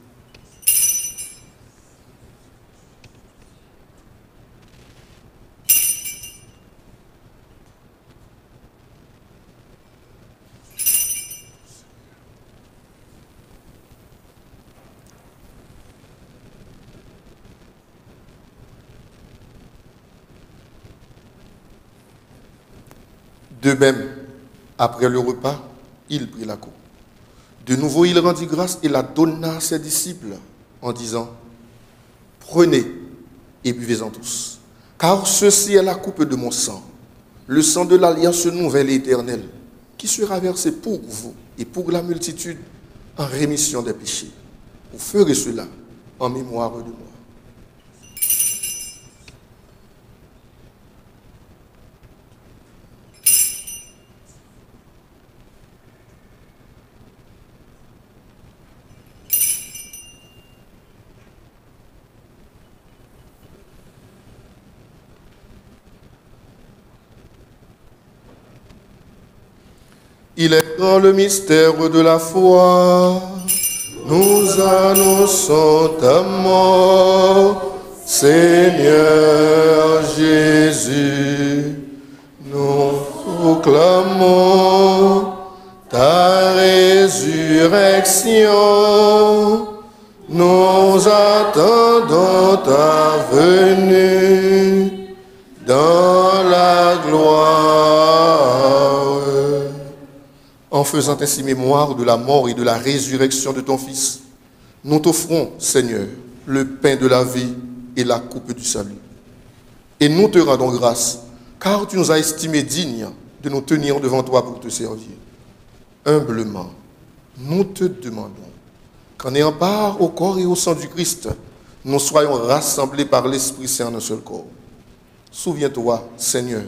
De même, après le repas, il prit la coupe. De nouveau, il rendit grâce et la donna à ses disciples en disant, Prenez et buvez-en tous, car ceci est la coupe de mon sang, le sang de l'alliance nouvelle et éternelle, qui sera versé pour vous et pour la multitude en rémission des péchés. Vous ferez cela en mémoire de moi. Il est dans le mystère de la foi. Nous annonçons ta mort, Seigneur Jésus. Nous proclamons ta résurrection. Nous attendons ta venue en faisant ainsi mémoire de la mort et de la résurrection de ton Fils, nous t'offrons, Seigneur, le pain de la vie et la coupe du salut. Et nous te rendons grâce, car tu nous as estimés dignes de nous tenir devant toi pour te servir. Humblement, nous te demandons qu'en ayant part au corps et au sang du Christ, nous soyons rassemblés par l'Esprit Saint en un seul corps. Souviens-toi, Seigneur,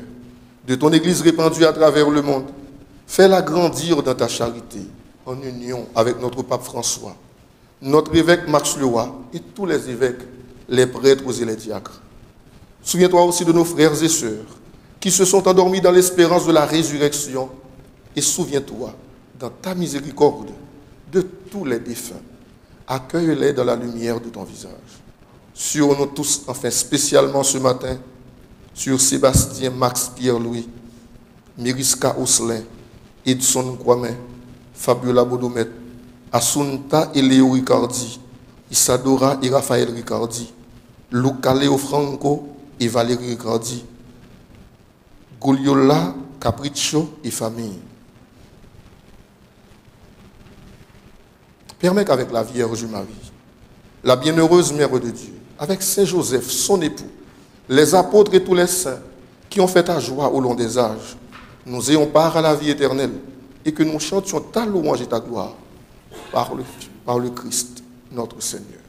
de ton Église répandue à travers le monde Fais-la grandir dans ta charité, en union avec notre pape François, notre évêque Max Leroy et tous les évêques, les prêtres et les diacres. Souviens-toi aussi de nos frères et sœurs qui se sont endormis dans l'espérance de la résurrection et souviens-toi, dans ta miséricorde, de tous les défunts. Accueille-les dans la lumière de ton visage. Sur nous tous, enfin spécialement ce matin, sur Sébastien Max Pierre-Louis, Miriska Osselin, Edson Kwame, Fabiola Bodomet, Asunta et Léo Ricardi, Isadora et Raphaël Ricardi, Luca Leo Franco et Valérie Ricardi, Guliola Capriccio et famille. Permets qu'avec la Vierge Marie, la bienheureuse Mère de Dieu, avec Saint Joseph, son époux, les apôtres et tous les saints qui ont fait ta joie au long des âges, nous ayons part à la vie éternelle et que nous chantions ta louange et ta gloire par le, Christ, notre Seigneur.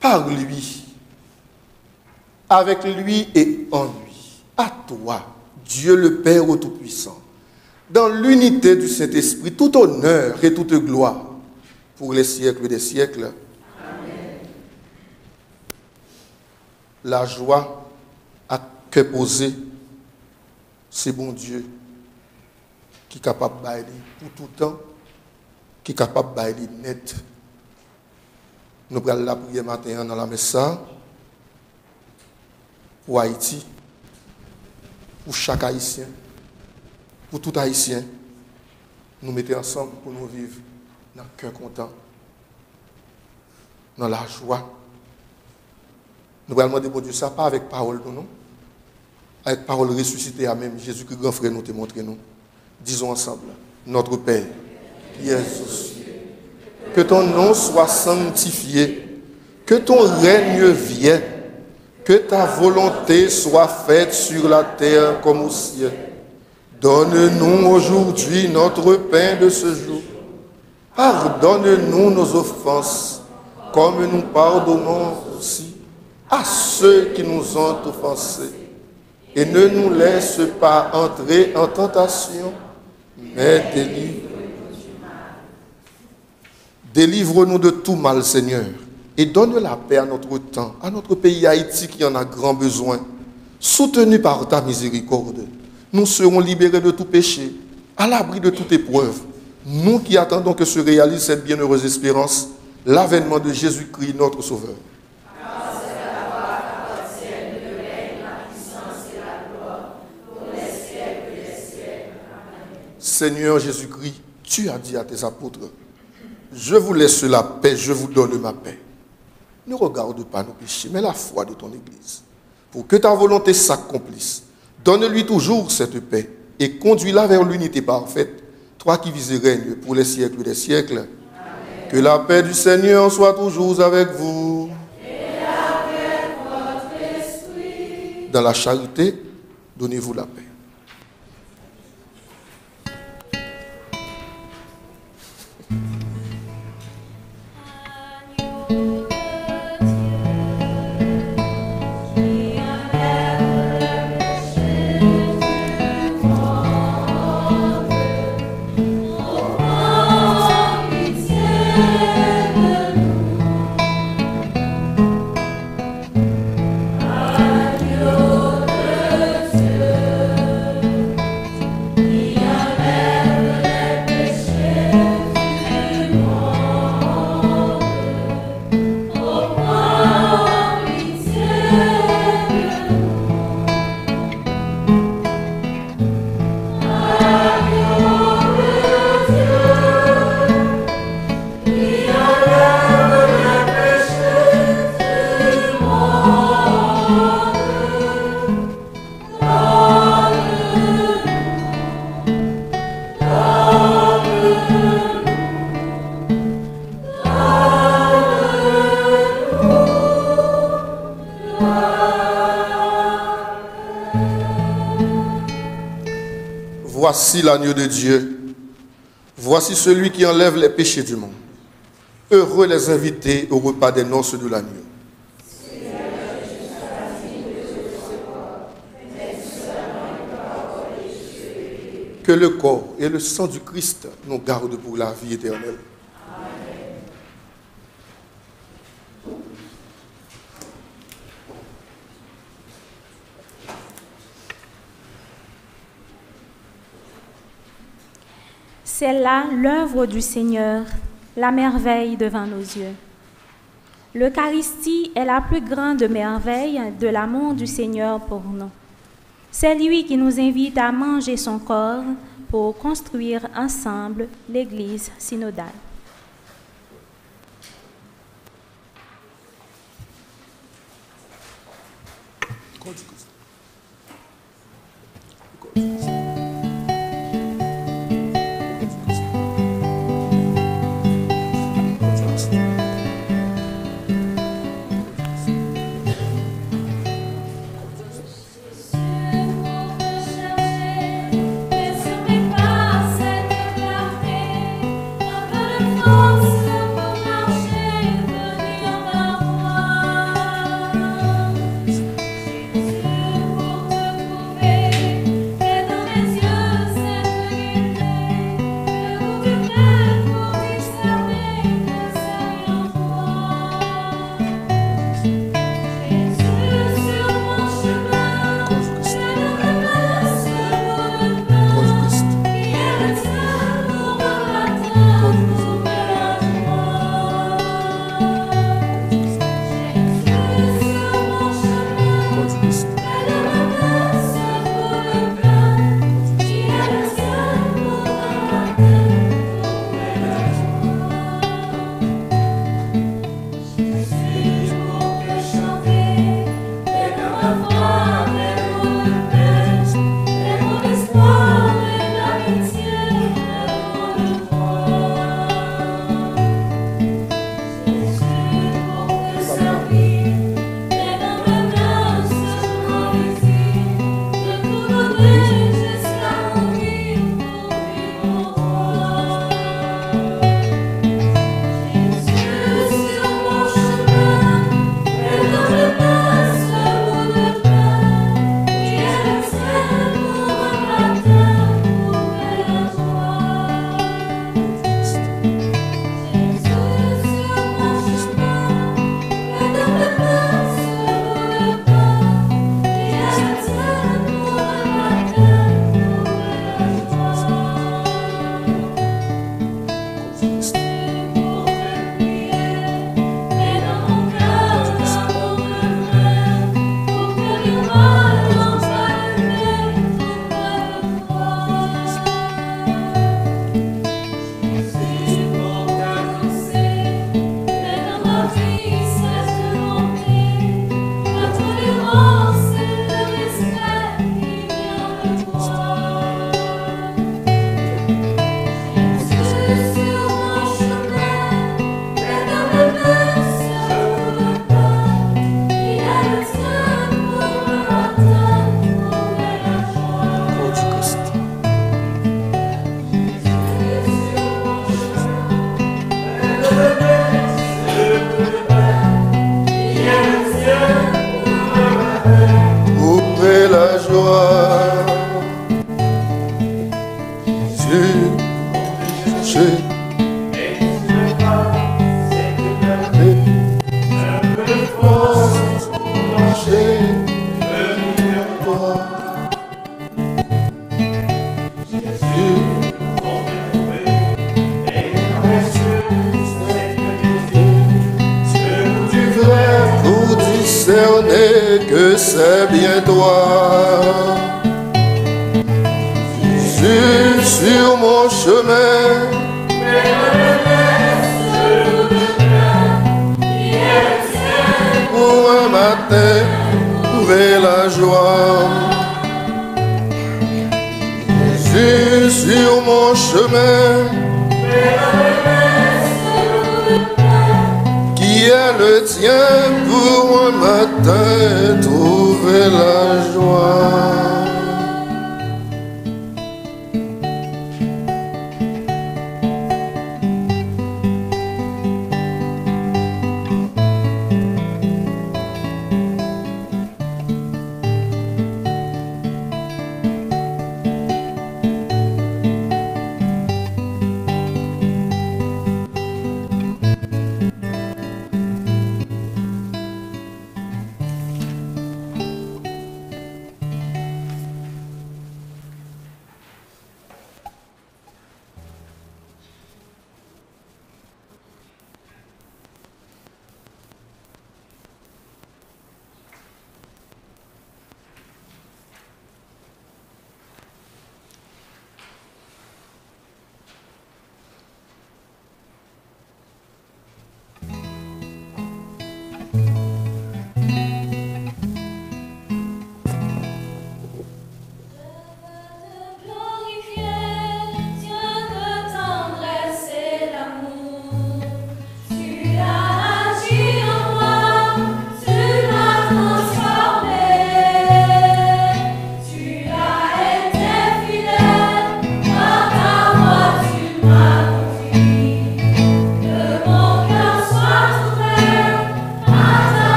Par lui, avec lui et en lui, à toi, Dieu le Père Tout-Puissant, dans l'unité du Saint-Esprit, tout honneur et toute gloire pour les siècles des siècles. La joie à que poser, c'est bon Dieu qui est capable de bailler pour tout temps, qui est capable de bailler net. Nous prenons la prière matin dans la messe pour Haïti, pour chaque Haïtien, pour tout Haïtien. Nous mettons ensemble pour nous vivre dans le cœur content, dans la joie. Nous allons demander Dieu ça, pas avec parole, non, avec parole ressuscitée à même Jésus que grand frère nous te montré nous. Disons ensemble, notre Père, qui es aux cieux, que ton nom soit sanctifié, que ton règne vienne, que ta volonté soit faite sur la terre comme au ciel. Donne-nous aujourd'hui notre pain de ce jour. Pardonne-nous nos offenses, comme nous pardonnons à ceux qui nous ont offensés. Et ne nous laisse pas entrer en tentation, mais délivre. Délivre-nous de tout mal, Seigneur, et donne la paix à notre temps, à notre pays Haïti qui en a grand besoin. Soutenu par ta miséricorde, nous serons libérés de tout péché, à l'abri de toute épreuve. Nous qui attendons que se réalise cette bienheureuse espérance, l'avènement de Jésus-Christ, notre Sauveur. Seigneur Jésus-Christ, tu as dit à tes apôtres, je vous laisse la paix, je vous donne ma paix. Ne regarde pas nos péchés, mais la foi de ton Église. Pour que ta volonté s'accomplisse, donne-lui toujours cette paix et conduis-la vers l'unité parfaite, toi qui vis et règnes pour les siècles des siècles. Que la paix du Seigneur soit toujours avec vous. Dans la charité, donnez-vous la paix. Voici l'agneau de Dieu. Voici celui qui enlève les péchés du monde. Heureux les invités au repas des noces de l'agneau. Que le corps et le sang du Christ nous gardent pour la vie éternelle. C'est là l'œuvre du Seigneur, la merveille devant nos yeux. L'Eucharistie est la plus grande merveille de l'amour du Seigneur pour nous. C'est lui qui nous invite à manger son corps pour construire ensemble l'Église synodale.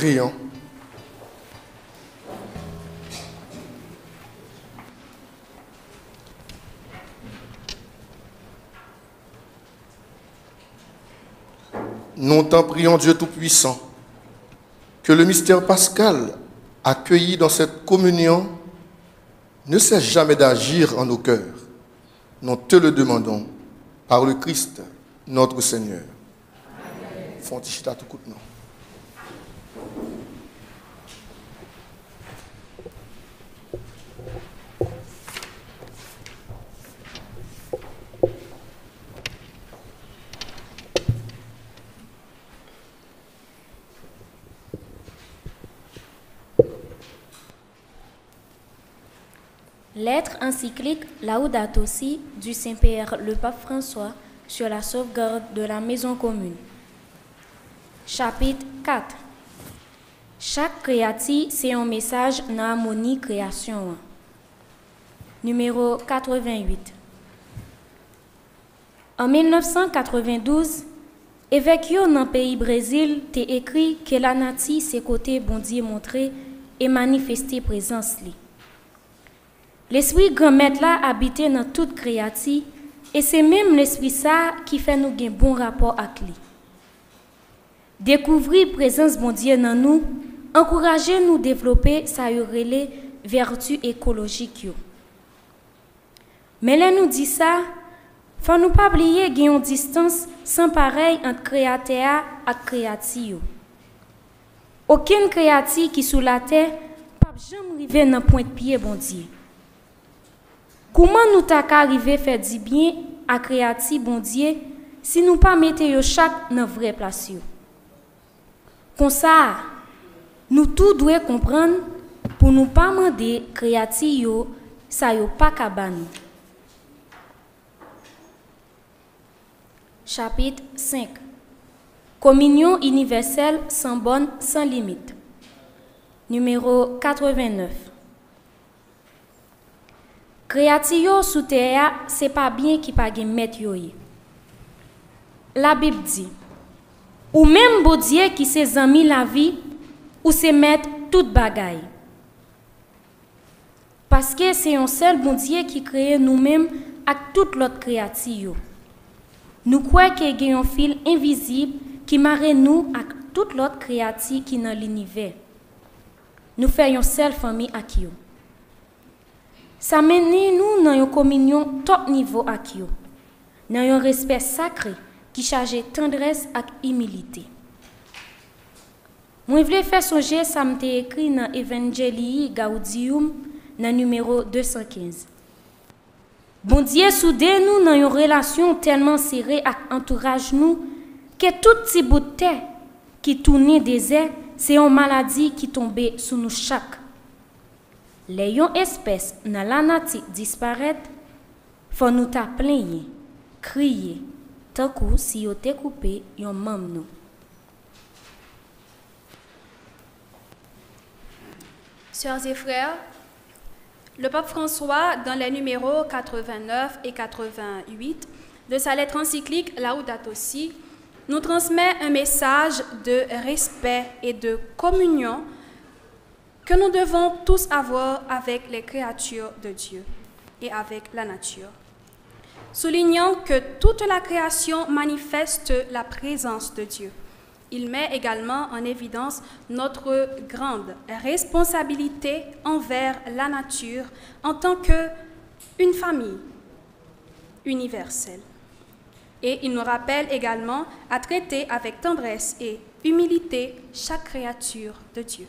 Crayon. Nous t'en prions, Dieu Tout-Puissant, que le mystère pascal accueilli dans cette communion ne cesse jamais d'agir en nos cœurs. Nous te le demandons par le Christ, notre Seigneur. Lettre encyclique Laudato Si du Saint-Père le Pape François sur la sauvegarde de la maison commune. Chapitre 4 Chaque créatif, c'est un message dans harmonie création. Numéro 88 En 1992, évêque dans le pays Brésil t'a écrit que la nati c'est côté bon Dieu montré et manifesté présence. L'esprit grand maître là habite dans toute créative et c'est même l'esprit ça qui fait nous un bon rapport avec lui. Découvrir présence bon Dieu dans nous, encourager nous développer sa relais vertu écologique. Mais là nous dit ça, faut pas oublier qu'il a une distance sans pareil entre créateur et créatif. Aucun créatif qui sous la terre pas jamais arriver dans point de pied bon Dieu. Comment nous t'a arrivé faire du bien à créatif bon Dieu si nous pas mettons chaque dans vraie place? Comme ça, nous tous devons comprendre pour nous pas demander créatif yo ça yo pas cabane. Chapitre 5 Communion universelle sans bonne, sans limite. Numéro 89 Créatio sous terre, c'est pas bien qui pas gen mettre yo ye. La Bible dit ou même bon Dieu qui s'est amis la vie ou se mettre toute bagaille. Parce que c'est un seul bon Dieu qui crée nous-mêmes avec toute l'autre créature. Nous croyons qu'il y a un fil invisible qui marre nous avec toute l'autre créature qui est dans l'univers. Nous faisons une seule famille avec Sa meni nou nan yon kominyon top nivou ak yo, nan yon respet sakre ki chaje tendres ak imilite. Mwen vle fè sonje sa mte ekri nan Evangelii Gaudium nan numero 215. Bondye soude nou nan yon relasyon telman sere ak entouraj nou, ke tout ti boutè ki toune deze se yon maladi ki tombe sou nou chak. Les yon espèces dans la nature disparaître, faut nous ta crier, tant que si yo te coupé yon membre nous. Sœurs et frères, le pape François, dans les numéros 89 et 88 de sa lettre encyclique Laudato Si, nous transmet un message de respect et de communion que nous devons tous avoir avec les créatures de Dieu et avec la nature. Soulignant que toute la création manifeste la présence de Dieu. Il met également en évidence notre grande responsabilité envers la nature en tant qu'une famille universelle. Et il nous rappelle également à traiter avec tendresse et humilité chaque créature de Dieu.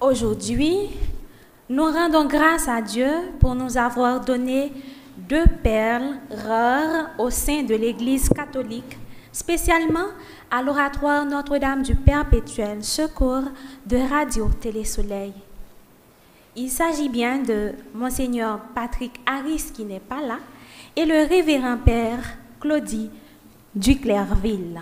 Aujourd'hui, nous rendons grâce à Dieu pour nous avoir donné deux perles rares au sein de l'Église catholique, spécialement à l'oratoire Notre-Dame du Perpétuel Secours de Radio Télé Soleil. Il s'agit bien de Monseigneur Patrick Harris qui n'est pas là et le révérend Père Claudie Duclerville.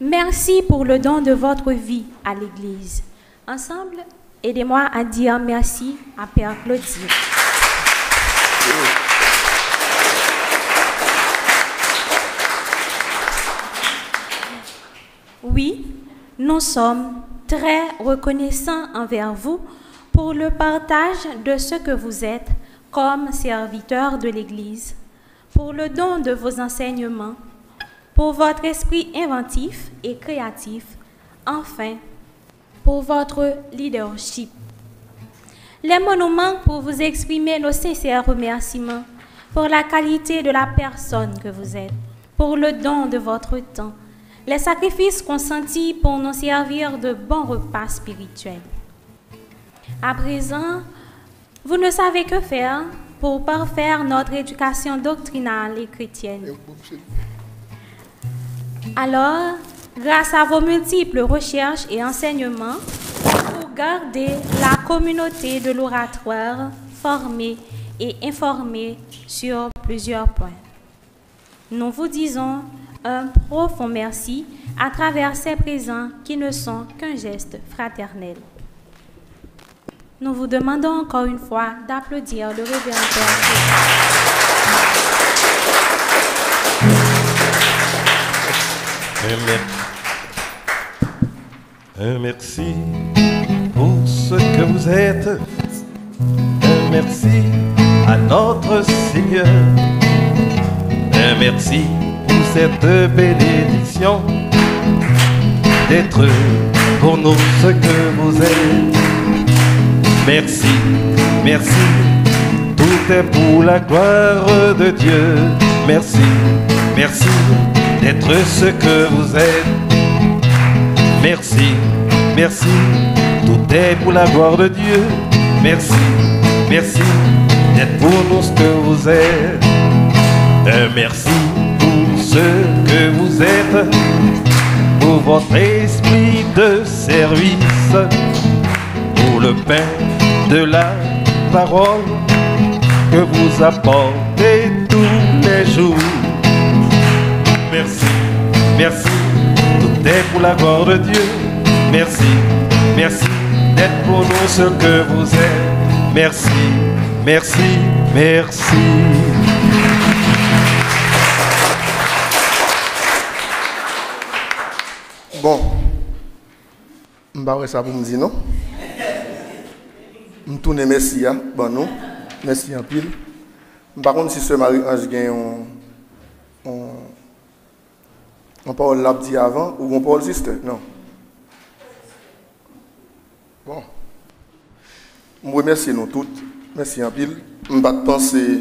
Merci pour le don de votre vie à l'Église. Ensemble, aidez-moi à dire merci à Père Claudie. Oui, nous sommes très reconnaissants envers vous pour le partage de ce que vous êtes comme serviteur de l'Église, pour le don de vos enseignements, pour votre esprit inventif et créatif, enfin, pour votre leadership. Les monuments pour vous exprimer nos sincères remerciements pour la qualité de la personne que vous êtes, pour le don de votre temps, les sacrifices consentis pour nous servir de bons repas spirituels. À présent, vous ne savez que faire pour parfaire notre éducation doctrinale et chrétienne. Alors, grâce à vos multiples recherches et enseignements, vous gardez la communauté de l'oratoire formée et informée sur plusieurs points. Nous vous disons un profond merci à travers ces présents qui ne sont qu'un geste fraternel. Nous vous demandons encore une fois d'applaudir le révérend mer- un merci pour ce que vous êtes. Un merci à notre Seigneur. Un merci pour cette bénédiction d'être pour nous ce que vous êtes. Merci, merci, tout est pour la gloire de Dieu. Merci, merci d'être ce que vous êtes. Merci, merci, tout est pour la gloire de Dieu. Merci, merci d'être pour nous ce que vous êtes. Un merci pour ce que vous êtes, pour votre esprit de service, pour le pain de la parole que vous apportez tous les jours. Merci, merci, est pour la gloire de Dieu. Merci, merci d'être pour nous ce que vous êtes. Merci, merci, merci. Bon, mba ça pour me non? Je tourne merci, hein. bon non. Merci en pile. Par contre, si ce Marie-Ange gagne on, on, parle l'a dit avant ou on parle juste, non. Bon. Je remercie nous toutes. Merci en pile. Je vais penser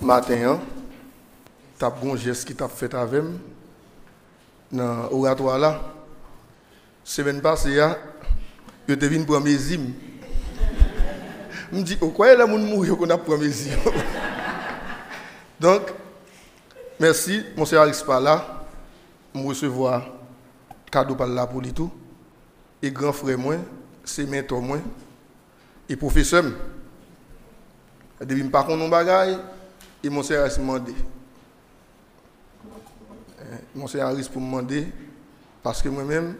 matin, hein, t'as bon geste qui t'a fait avec moi dans l'oratoire là. Semaine passée, hein, je devine mes hymnes. Je me dis, pourquoi est-ce que mourir qu'on a mes hymnes (laughs) Donc, merci, mon cher Alex par là. Je recevoir cadeau par là pour tout. Et grand frère moi, c'est mentor moi, et professeur. Depuis que je ne sais pas et mon cher Alex m'a demandé. Mon cher Harris pour me demander, parce que moi-même,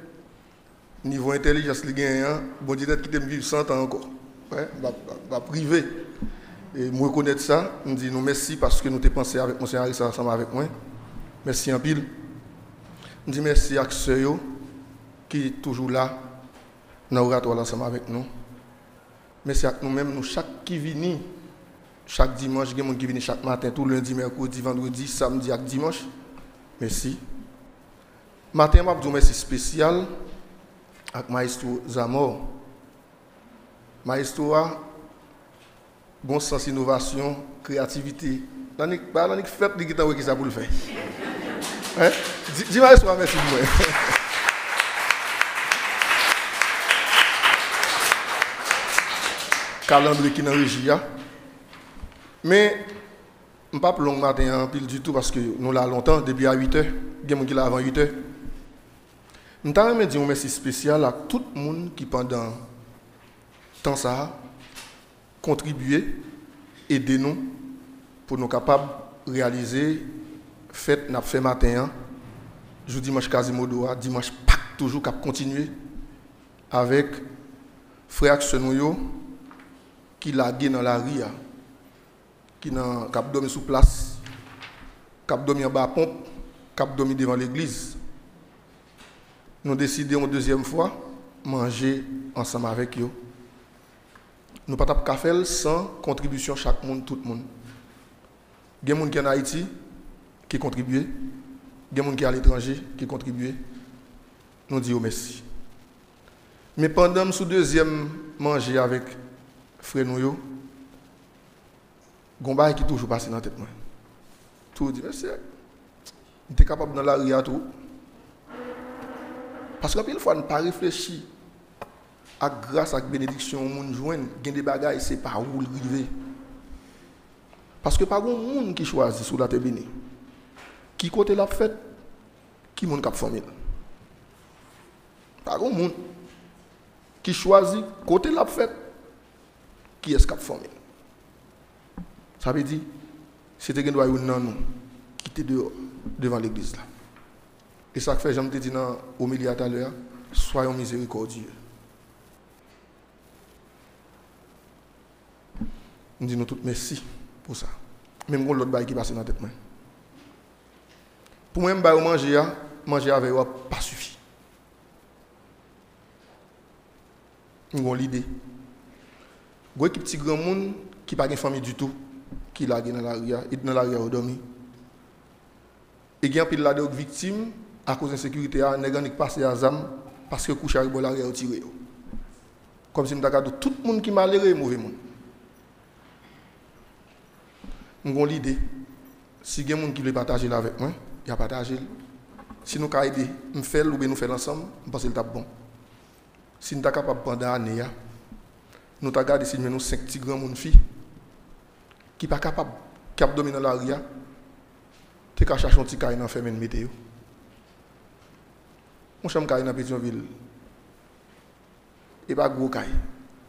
niveau intelligence, li gagne, bon qui te vivre 100 ans encore. Ouais, va, va privé. Et me reconnaître ça, me dit nous merci parce que nous t'ai pensé avec mon cher Harris ensemble avec moi. Merci en pile. Je dis merci à ceux qui est toujours là, dans l'oratoire ensemble avec nous. Merci à nous-mêmes, nous, chaque qui vient, chaque dimanche, il y qui viennent chaque matin, tout lundi, mercredi, vendredi, samedi et dimanche. Merci. Matin, je vous merci spécial avec Maestro Zamor. Maestro a bon sens innovation, créativité. Dans les fêtes, il y a qui ça pour le faire. (laughs) Hein? Dis dis Maestro merci pour moi. (laughs) Calendrier qui dans régie. Mais, je ne pas long matin en pile du tout parce que nous là longtemps, depuis à 8 heures. Il y a avant 8 heures. Je voudrais dire un merci spécial à tout le monde qui pendant temps ça contribué, aider nous pour nous capables de réaliser fête n'a fait matin hein. je dimanche Quasimodo dimanche Pâques toujours cap continuer avec frère Senouyo qui l'a dans la rue hein, qui n'a cap dormi sous place cap dormi en bas pompe cap dormi devant l'église. Nous décidons une deuxième fois manger ensemble avec eux nous ne pouvons pas faire sans contribution chaque monde, tout le monde. Il y a des gens qui sont en Haïti qui contribuent. Il y a des gens qui sont à l'étranger qui contribuent. Nous disons merci. Mais pendant ce deuxième manger avec frère Nouyo, Gomba qui toujours passé dans la tête. Tout dit, merci. Tu es capable dans la rue à tout. Parce que une fois, ne pas réfléchir à grâce à la bénédiction. Parce que pas de qui choisit sous la terre bénie. Qui côté la monde qui choisit côté la fête, qui est-ce qui a formé. Ça veut dire, c'était que nous nous qui était dehors, devant l'église là. Et ça fait, j'aime te milieu tout à l'heure, soyons miséricordieux. Nous disons tout merci pour ça. Même quand l'autre bail qui passe dans la tête. Pour moi, je manger, manger avec eux, pas suffit. Nous avons l'idée. Il y a petit grand monde qui n'a pas de famille du tout, qui l'a dans la rue, et dans la rue au dormi. Et il y a là de victimes à cause de l'insécurité, les gens qui passent à Zam parce que couche avec l'arrière au tiré. Comme si nous avons tout le monde qui m'a l'air mauvais monde. Mwen gon l'ide, si gen moun ki lè pataje lè avèk mwen, ya pataje lè. Si nou ka ide, mwen fèl ou be nou fèl ansam, mwen pasè lè tap bon. Si nou ta kapap pandan anè ya, nou ta gade si mwen nou 5 ti gran moun fi, ki pa kapap, ki ap domine la ria, te ka chachon ti kay nan fè men metè yo. Mwen chanm kay nan Petionville, e pa gwo kay,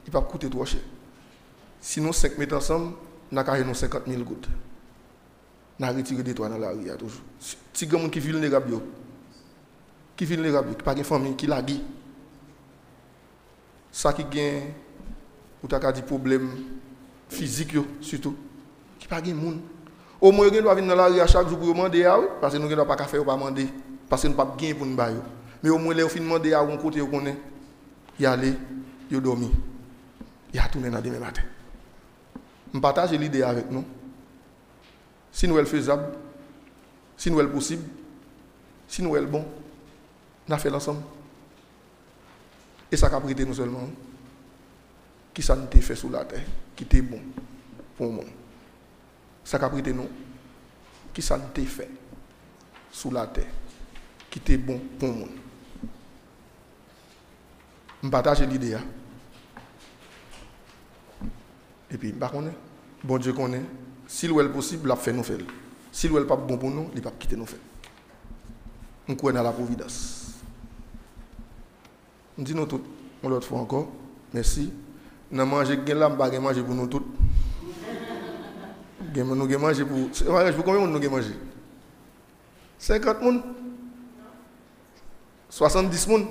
e pa koute 3 chè. Si nou 5 met ansam, n'a carré nous 50 000 gouttes. N'a retiré des toits dans la rue, toujours. Si quelqu'un qui vulnérable, qui vulnérable, qui n'a pas de famille, qui l'a dit, ça qui gagne, ou t'as des problèmes physiques, surtout, qui n'a pas de monde. Au moins, nous venir dans la rue chaque jour pour demander, ah parce que nous n'avons pas de café, pas demander, parce que nous n'avons pas de gain pour nous bailler. Mais au moins, nous finissons demander à un côté, on connaît, y aller, y dormir, y retourner dans demain matin. Je partage l'idée avec nous. Si nous sommes faisable, si nous sommes possible, si nous sommes bon, nous fait l'ensemble. Et ça a prêté nous seulement. Qui ça nous fait sous la terre, qui était bon pour le monde. Ça a prêté nous. Qui ça nous fait sous la terre, qui était bon pour le monde. Je partage l'idée. Et puis, par contre, bon Dieu connaît, s'il est possible, il a fait nous faire. S'il n'est pas bon pour nous, il ne va pas quitter nous faire. On dans la providence. On dit nous tous, on l'autre fois encore, merci. Nous mangé, nous avons mangé pour nous tous. Nous avons mangé pour. Pour combien nous avons mangé 50 personnes 70 personnes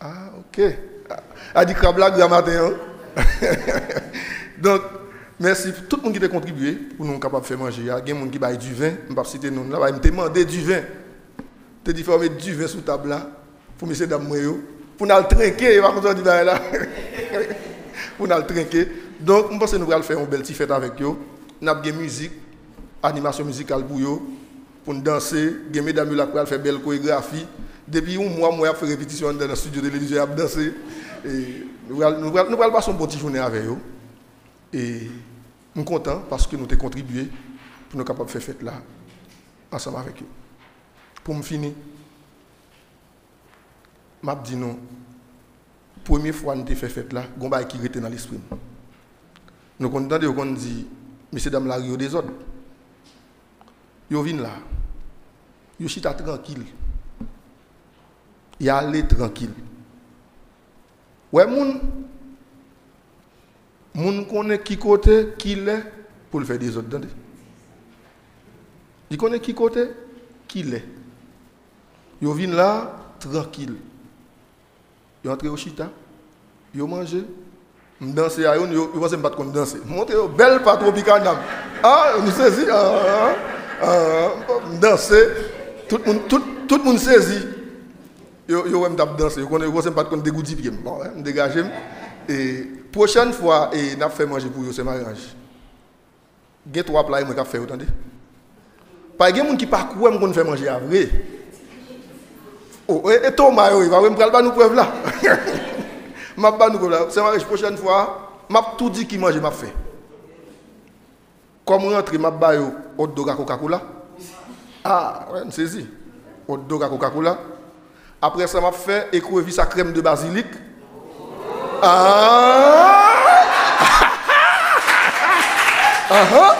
Ah, ok. A dit que la matin. Hein? (laughs) Donc, merci tout le monde qui a contribué pour nous capables de faire manger. Il y a des gens qui ont du vin, je ne vais pas citer nous. Là, ils me demandé du vin. Tu dit, mettre du vin sous table là, pour monsieur dame pour nous trinquer, il va de là. (laughs) Pour nous trinquer. Donc, je pense que nous allons faire une belle petite fête avec eux. Nous avons des musique, animation musicale pour eux, pour nous danser. Des mesdames là faire belle chorégraphie. Depuis un mois, moi, je fais répétition dans le studio de l'église, je danser. Nous allons passer une bonne journée avec eux. Et nous sommes contents parce que nous avons contribué pour nous capables de faire fête là, ensemble avec eux. Pour me finir, je dis non. Première fois que nous avons fait fête là, il y a qui était dans l'esprit. Nous sommes contents de messieurs, dames, la rue des autres. yo viennent là. yo chita tranquilles. Ils allent tranquilles. Ouais, moun, moun connaît qui côté, qui l'est, pour le faire des autres. Attendez. Il connaît qui côté, qui l'est. Yo viennent là, tranquille. Yo entre au chita, yo manger, danser à yon, yo yo pense pas qu'on danser. Yo belle pas tropicale. Ah, nous saisit ah, ah, ah, danser, tout tout tout le monde saisit. Yo yo aime tap danser, yo connaît yo pas qu'on dégoûti pied. Bon, me dégager et prochaine fois et n'a fait manger pour yo c'est mariage. Gen trois plats moi qu'a fait, entendez Pas gen moun qui pas quoi me faire manger à vrai? Oh, et, et Thomas, il va me prendre nous preuve là. m'a pas nous là. C'est ma prochaine fois, m'a tout dit qui mange m'a fait. Comme rentrer m'a ba yo hot dog Coca-Cola. Ah, ouais, saisi. Hot dog Coca-Cola. Après ça m'a fait écrevis sa crème de basilic. Ah! Ah ah!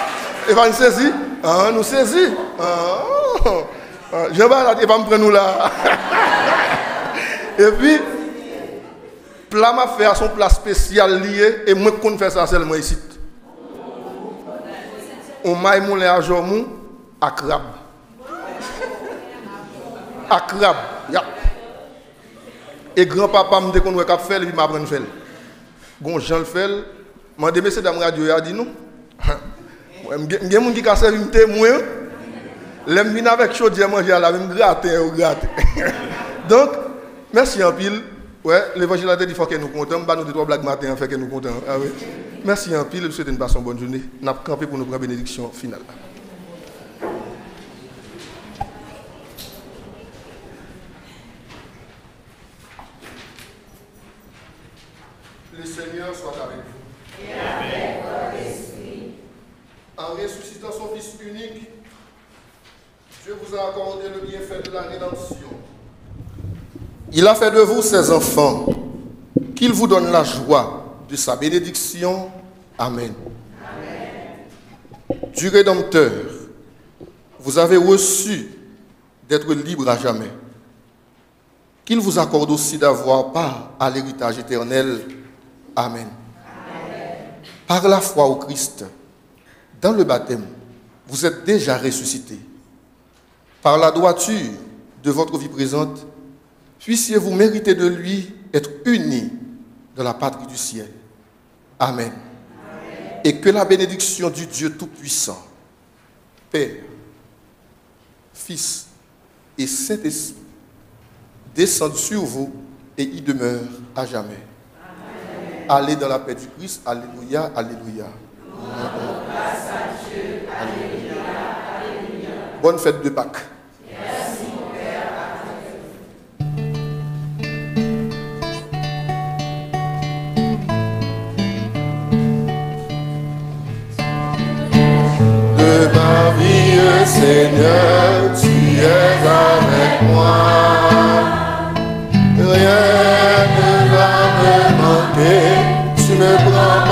Et va nous saisir. Ah, nous saisir. Ah! Je vais là, il va me prendre nous là. (laughs) Et puis, plat m'a fait à son plat spécial lié et moi qu'on fait ça seulement ici. On m'a moulé à jomou à crabe. À crabe. Et grand-papa me dit qu'on doit faire, il m'a appris à faire. Gon Jean le fait, m'a dit monsieur dame radio a dit nous. Il y a des gens qui ont servi un témoin. L'aime venir avec chaud, dire manger à la même gratter ou gratter. (laughs) Donc, merci en pile. Ouais, l'évangile a dit qu'il faut que nous comptons. Bah, nous deux trois blagues matin, fait que nous comptons. Ah oui. Merci en pile. Je vous souhaite une bonne journée. Nous avons campé pour nous prendre bénédiction finale. Seigneur soit avec vous. Et avec votre esprit. En ressuscitant son Fils unique, Dieu vous a accordé le bienfait de la rédemption. Il a fait de vous ses enfants, qu'il vous donne la joie de sa bénédiction. Amen. Du Rédempteur, vous avez reçu d'être libre à jamais. Qu'il vous accorde aussi d'avoir part à l'héritage éternel. Amen. Par la foi au Christ, dans le baptême, vous êtes déjà ressuscité. Par la droiture de votre vie présente, puissiez-vous mériter de lui être unis dans la patrie du ciel. Amen. Et que la bénédiction du Dieu Tout-Puissant, Père, Fils et Saint-Esprit, descende sur vous et y demeure à jamais. Allez dans la paix du Christ. Alléluia, Alléluia. Bonne fête de Pâques. Seigneur, tu es avec moi. Rien manquer, tu me prends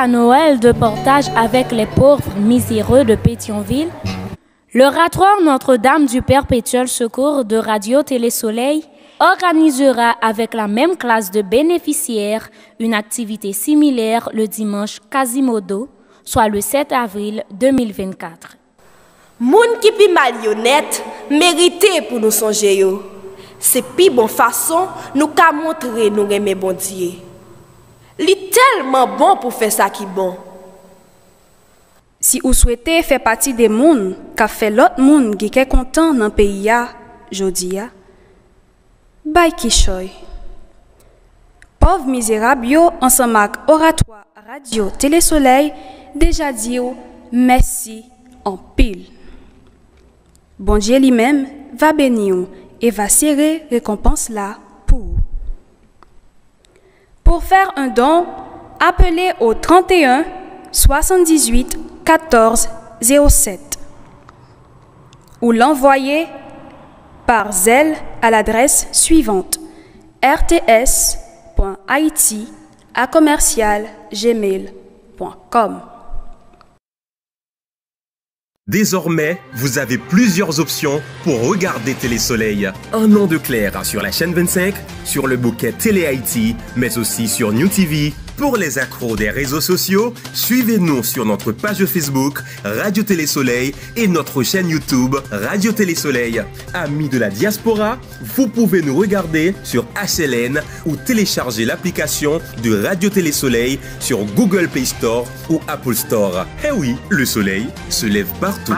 La Noël de portage avec les pauvres miséreux de Pétionville, l'oratoire Notre-Dame du Perpétuel Secours de Radio Télé Soleil organisera avec la même classe de bénéficiaires une activité similaire le dimanche Quasimodo, soit le 7 avril 2024. Moun qui pi marionnette mérité pour nous songer. C'est pi bon façon nous ka montrer nous aimer bon Dieu. Li tellement bon pour faire ça qui bon. Si vous souhaitez faire partie des mondes qu'a fait l'autre monde qui est content dans le pays jodi ya, bay ki choy. Pauvre misérable yo ensemble avec oratoire radio Télé Soleil déjà dit yo merci en pile. Bon Dieu lui-même va bénir et va serrer récompense là pour. Pour faire un don, appelez au 31 78 14 07 ou l'envoyez par zèle à l'adresse suivante rts.haïti à commercial gmail.com. Désormais, vous avez plusieurs options pour regarder Télé Soleil. Un nom de clair sur la chaîne 25, sur le bouquet Télé Haïti, mais aussi sur New TV. Pour les accros des réseaux sociaux, suivez-nous sur notre page Facebook Radio Télé Soleil et notre chaîne YouTube Radio Télé Soleil. Amis de la diaspora, vous pouvez nous regarder sur HLN ou télécharger l'application de Radio Télé Soleil sur Google Play Store ou Apple Store. Eh oui, le soleil se lève partout.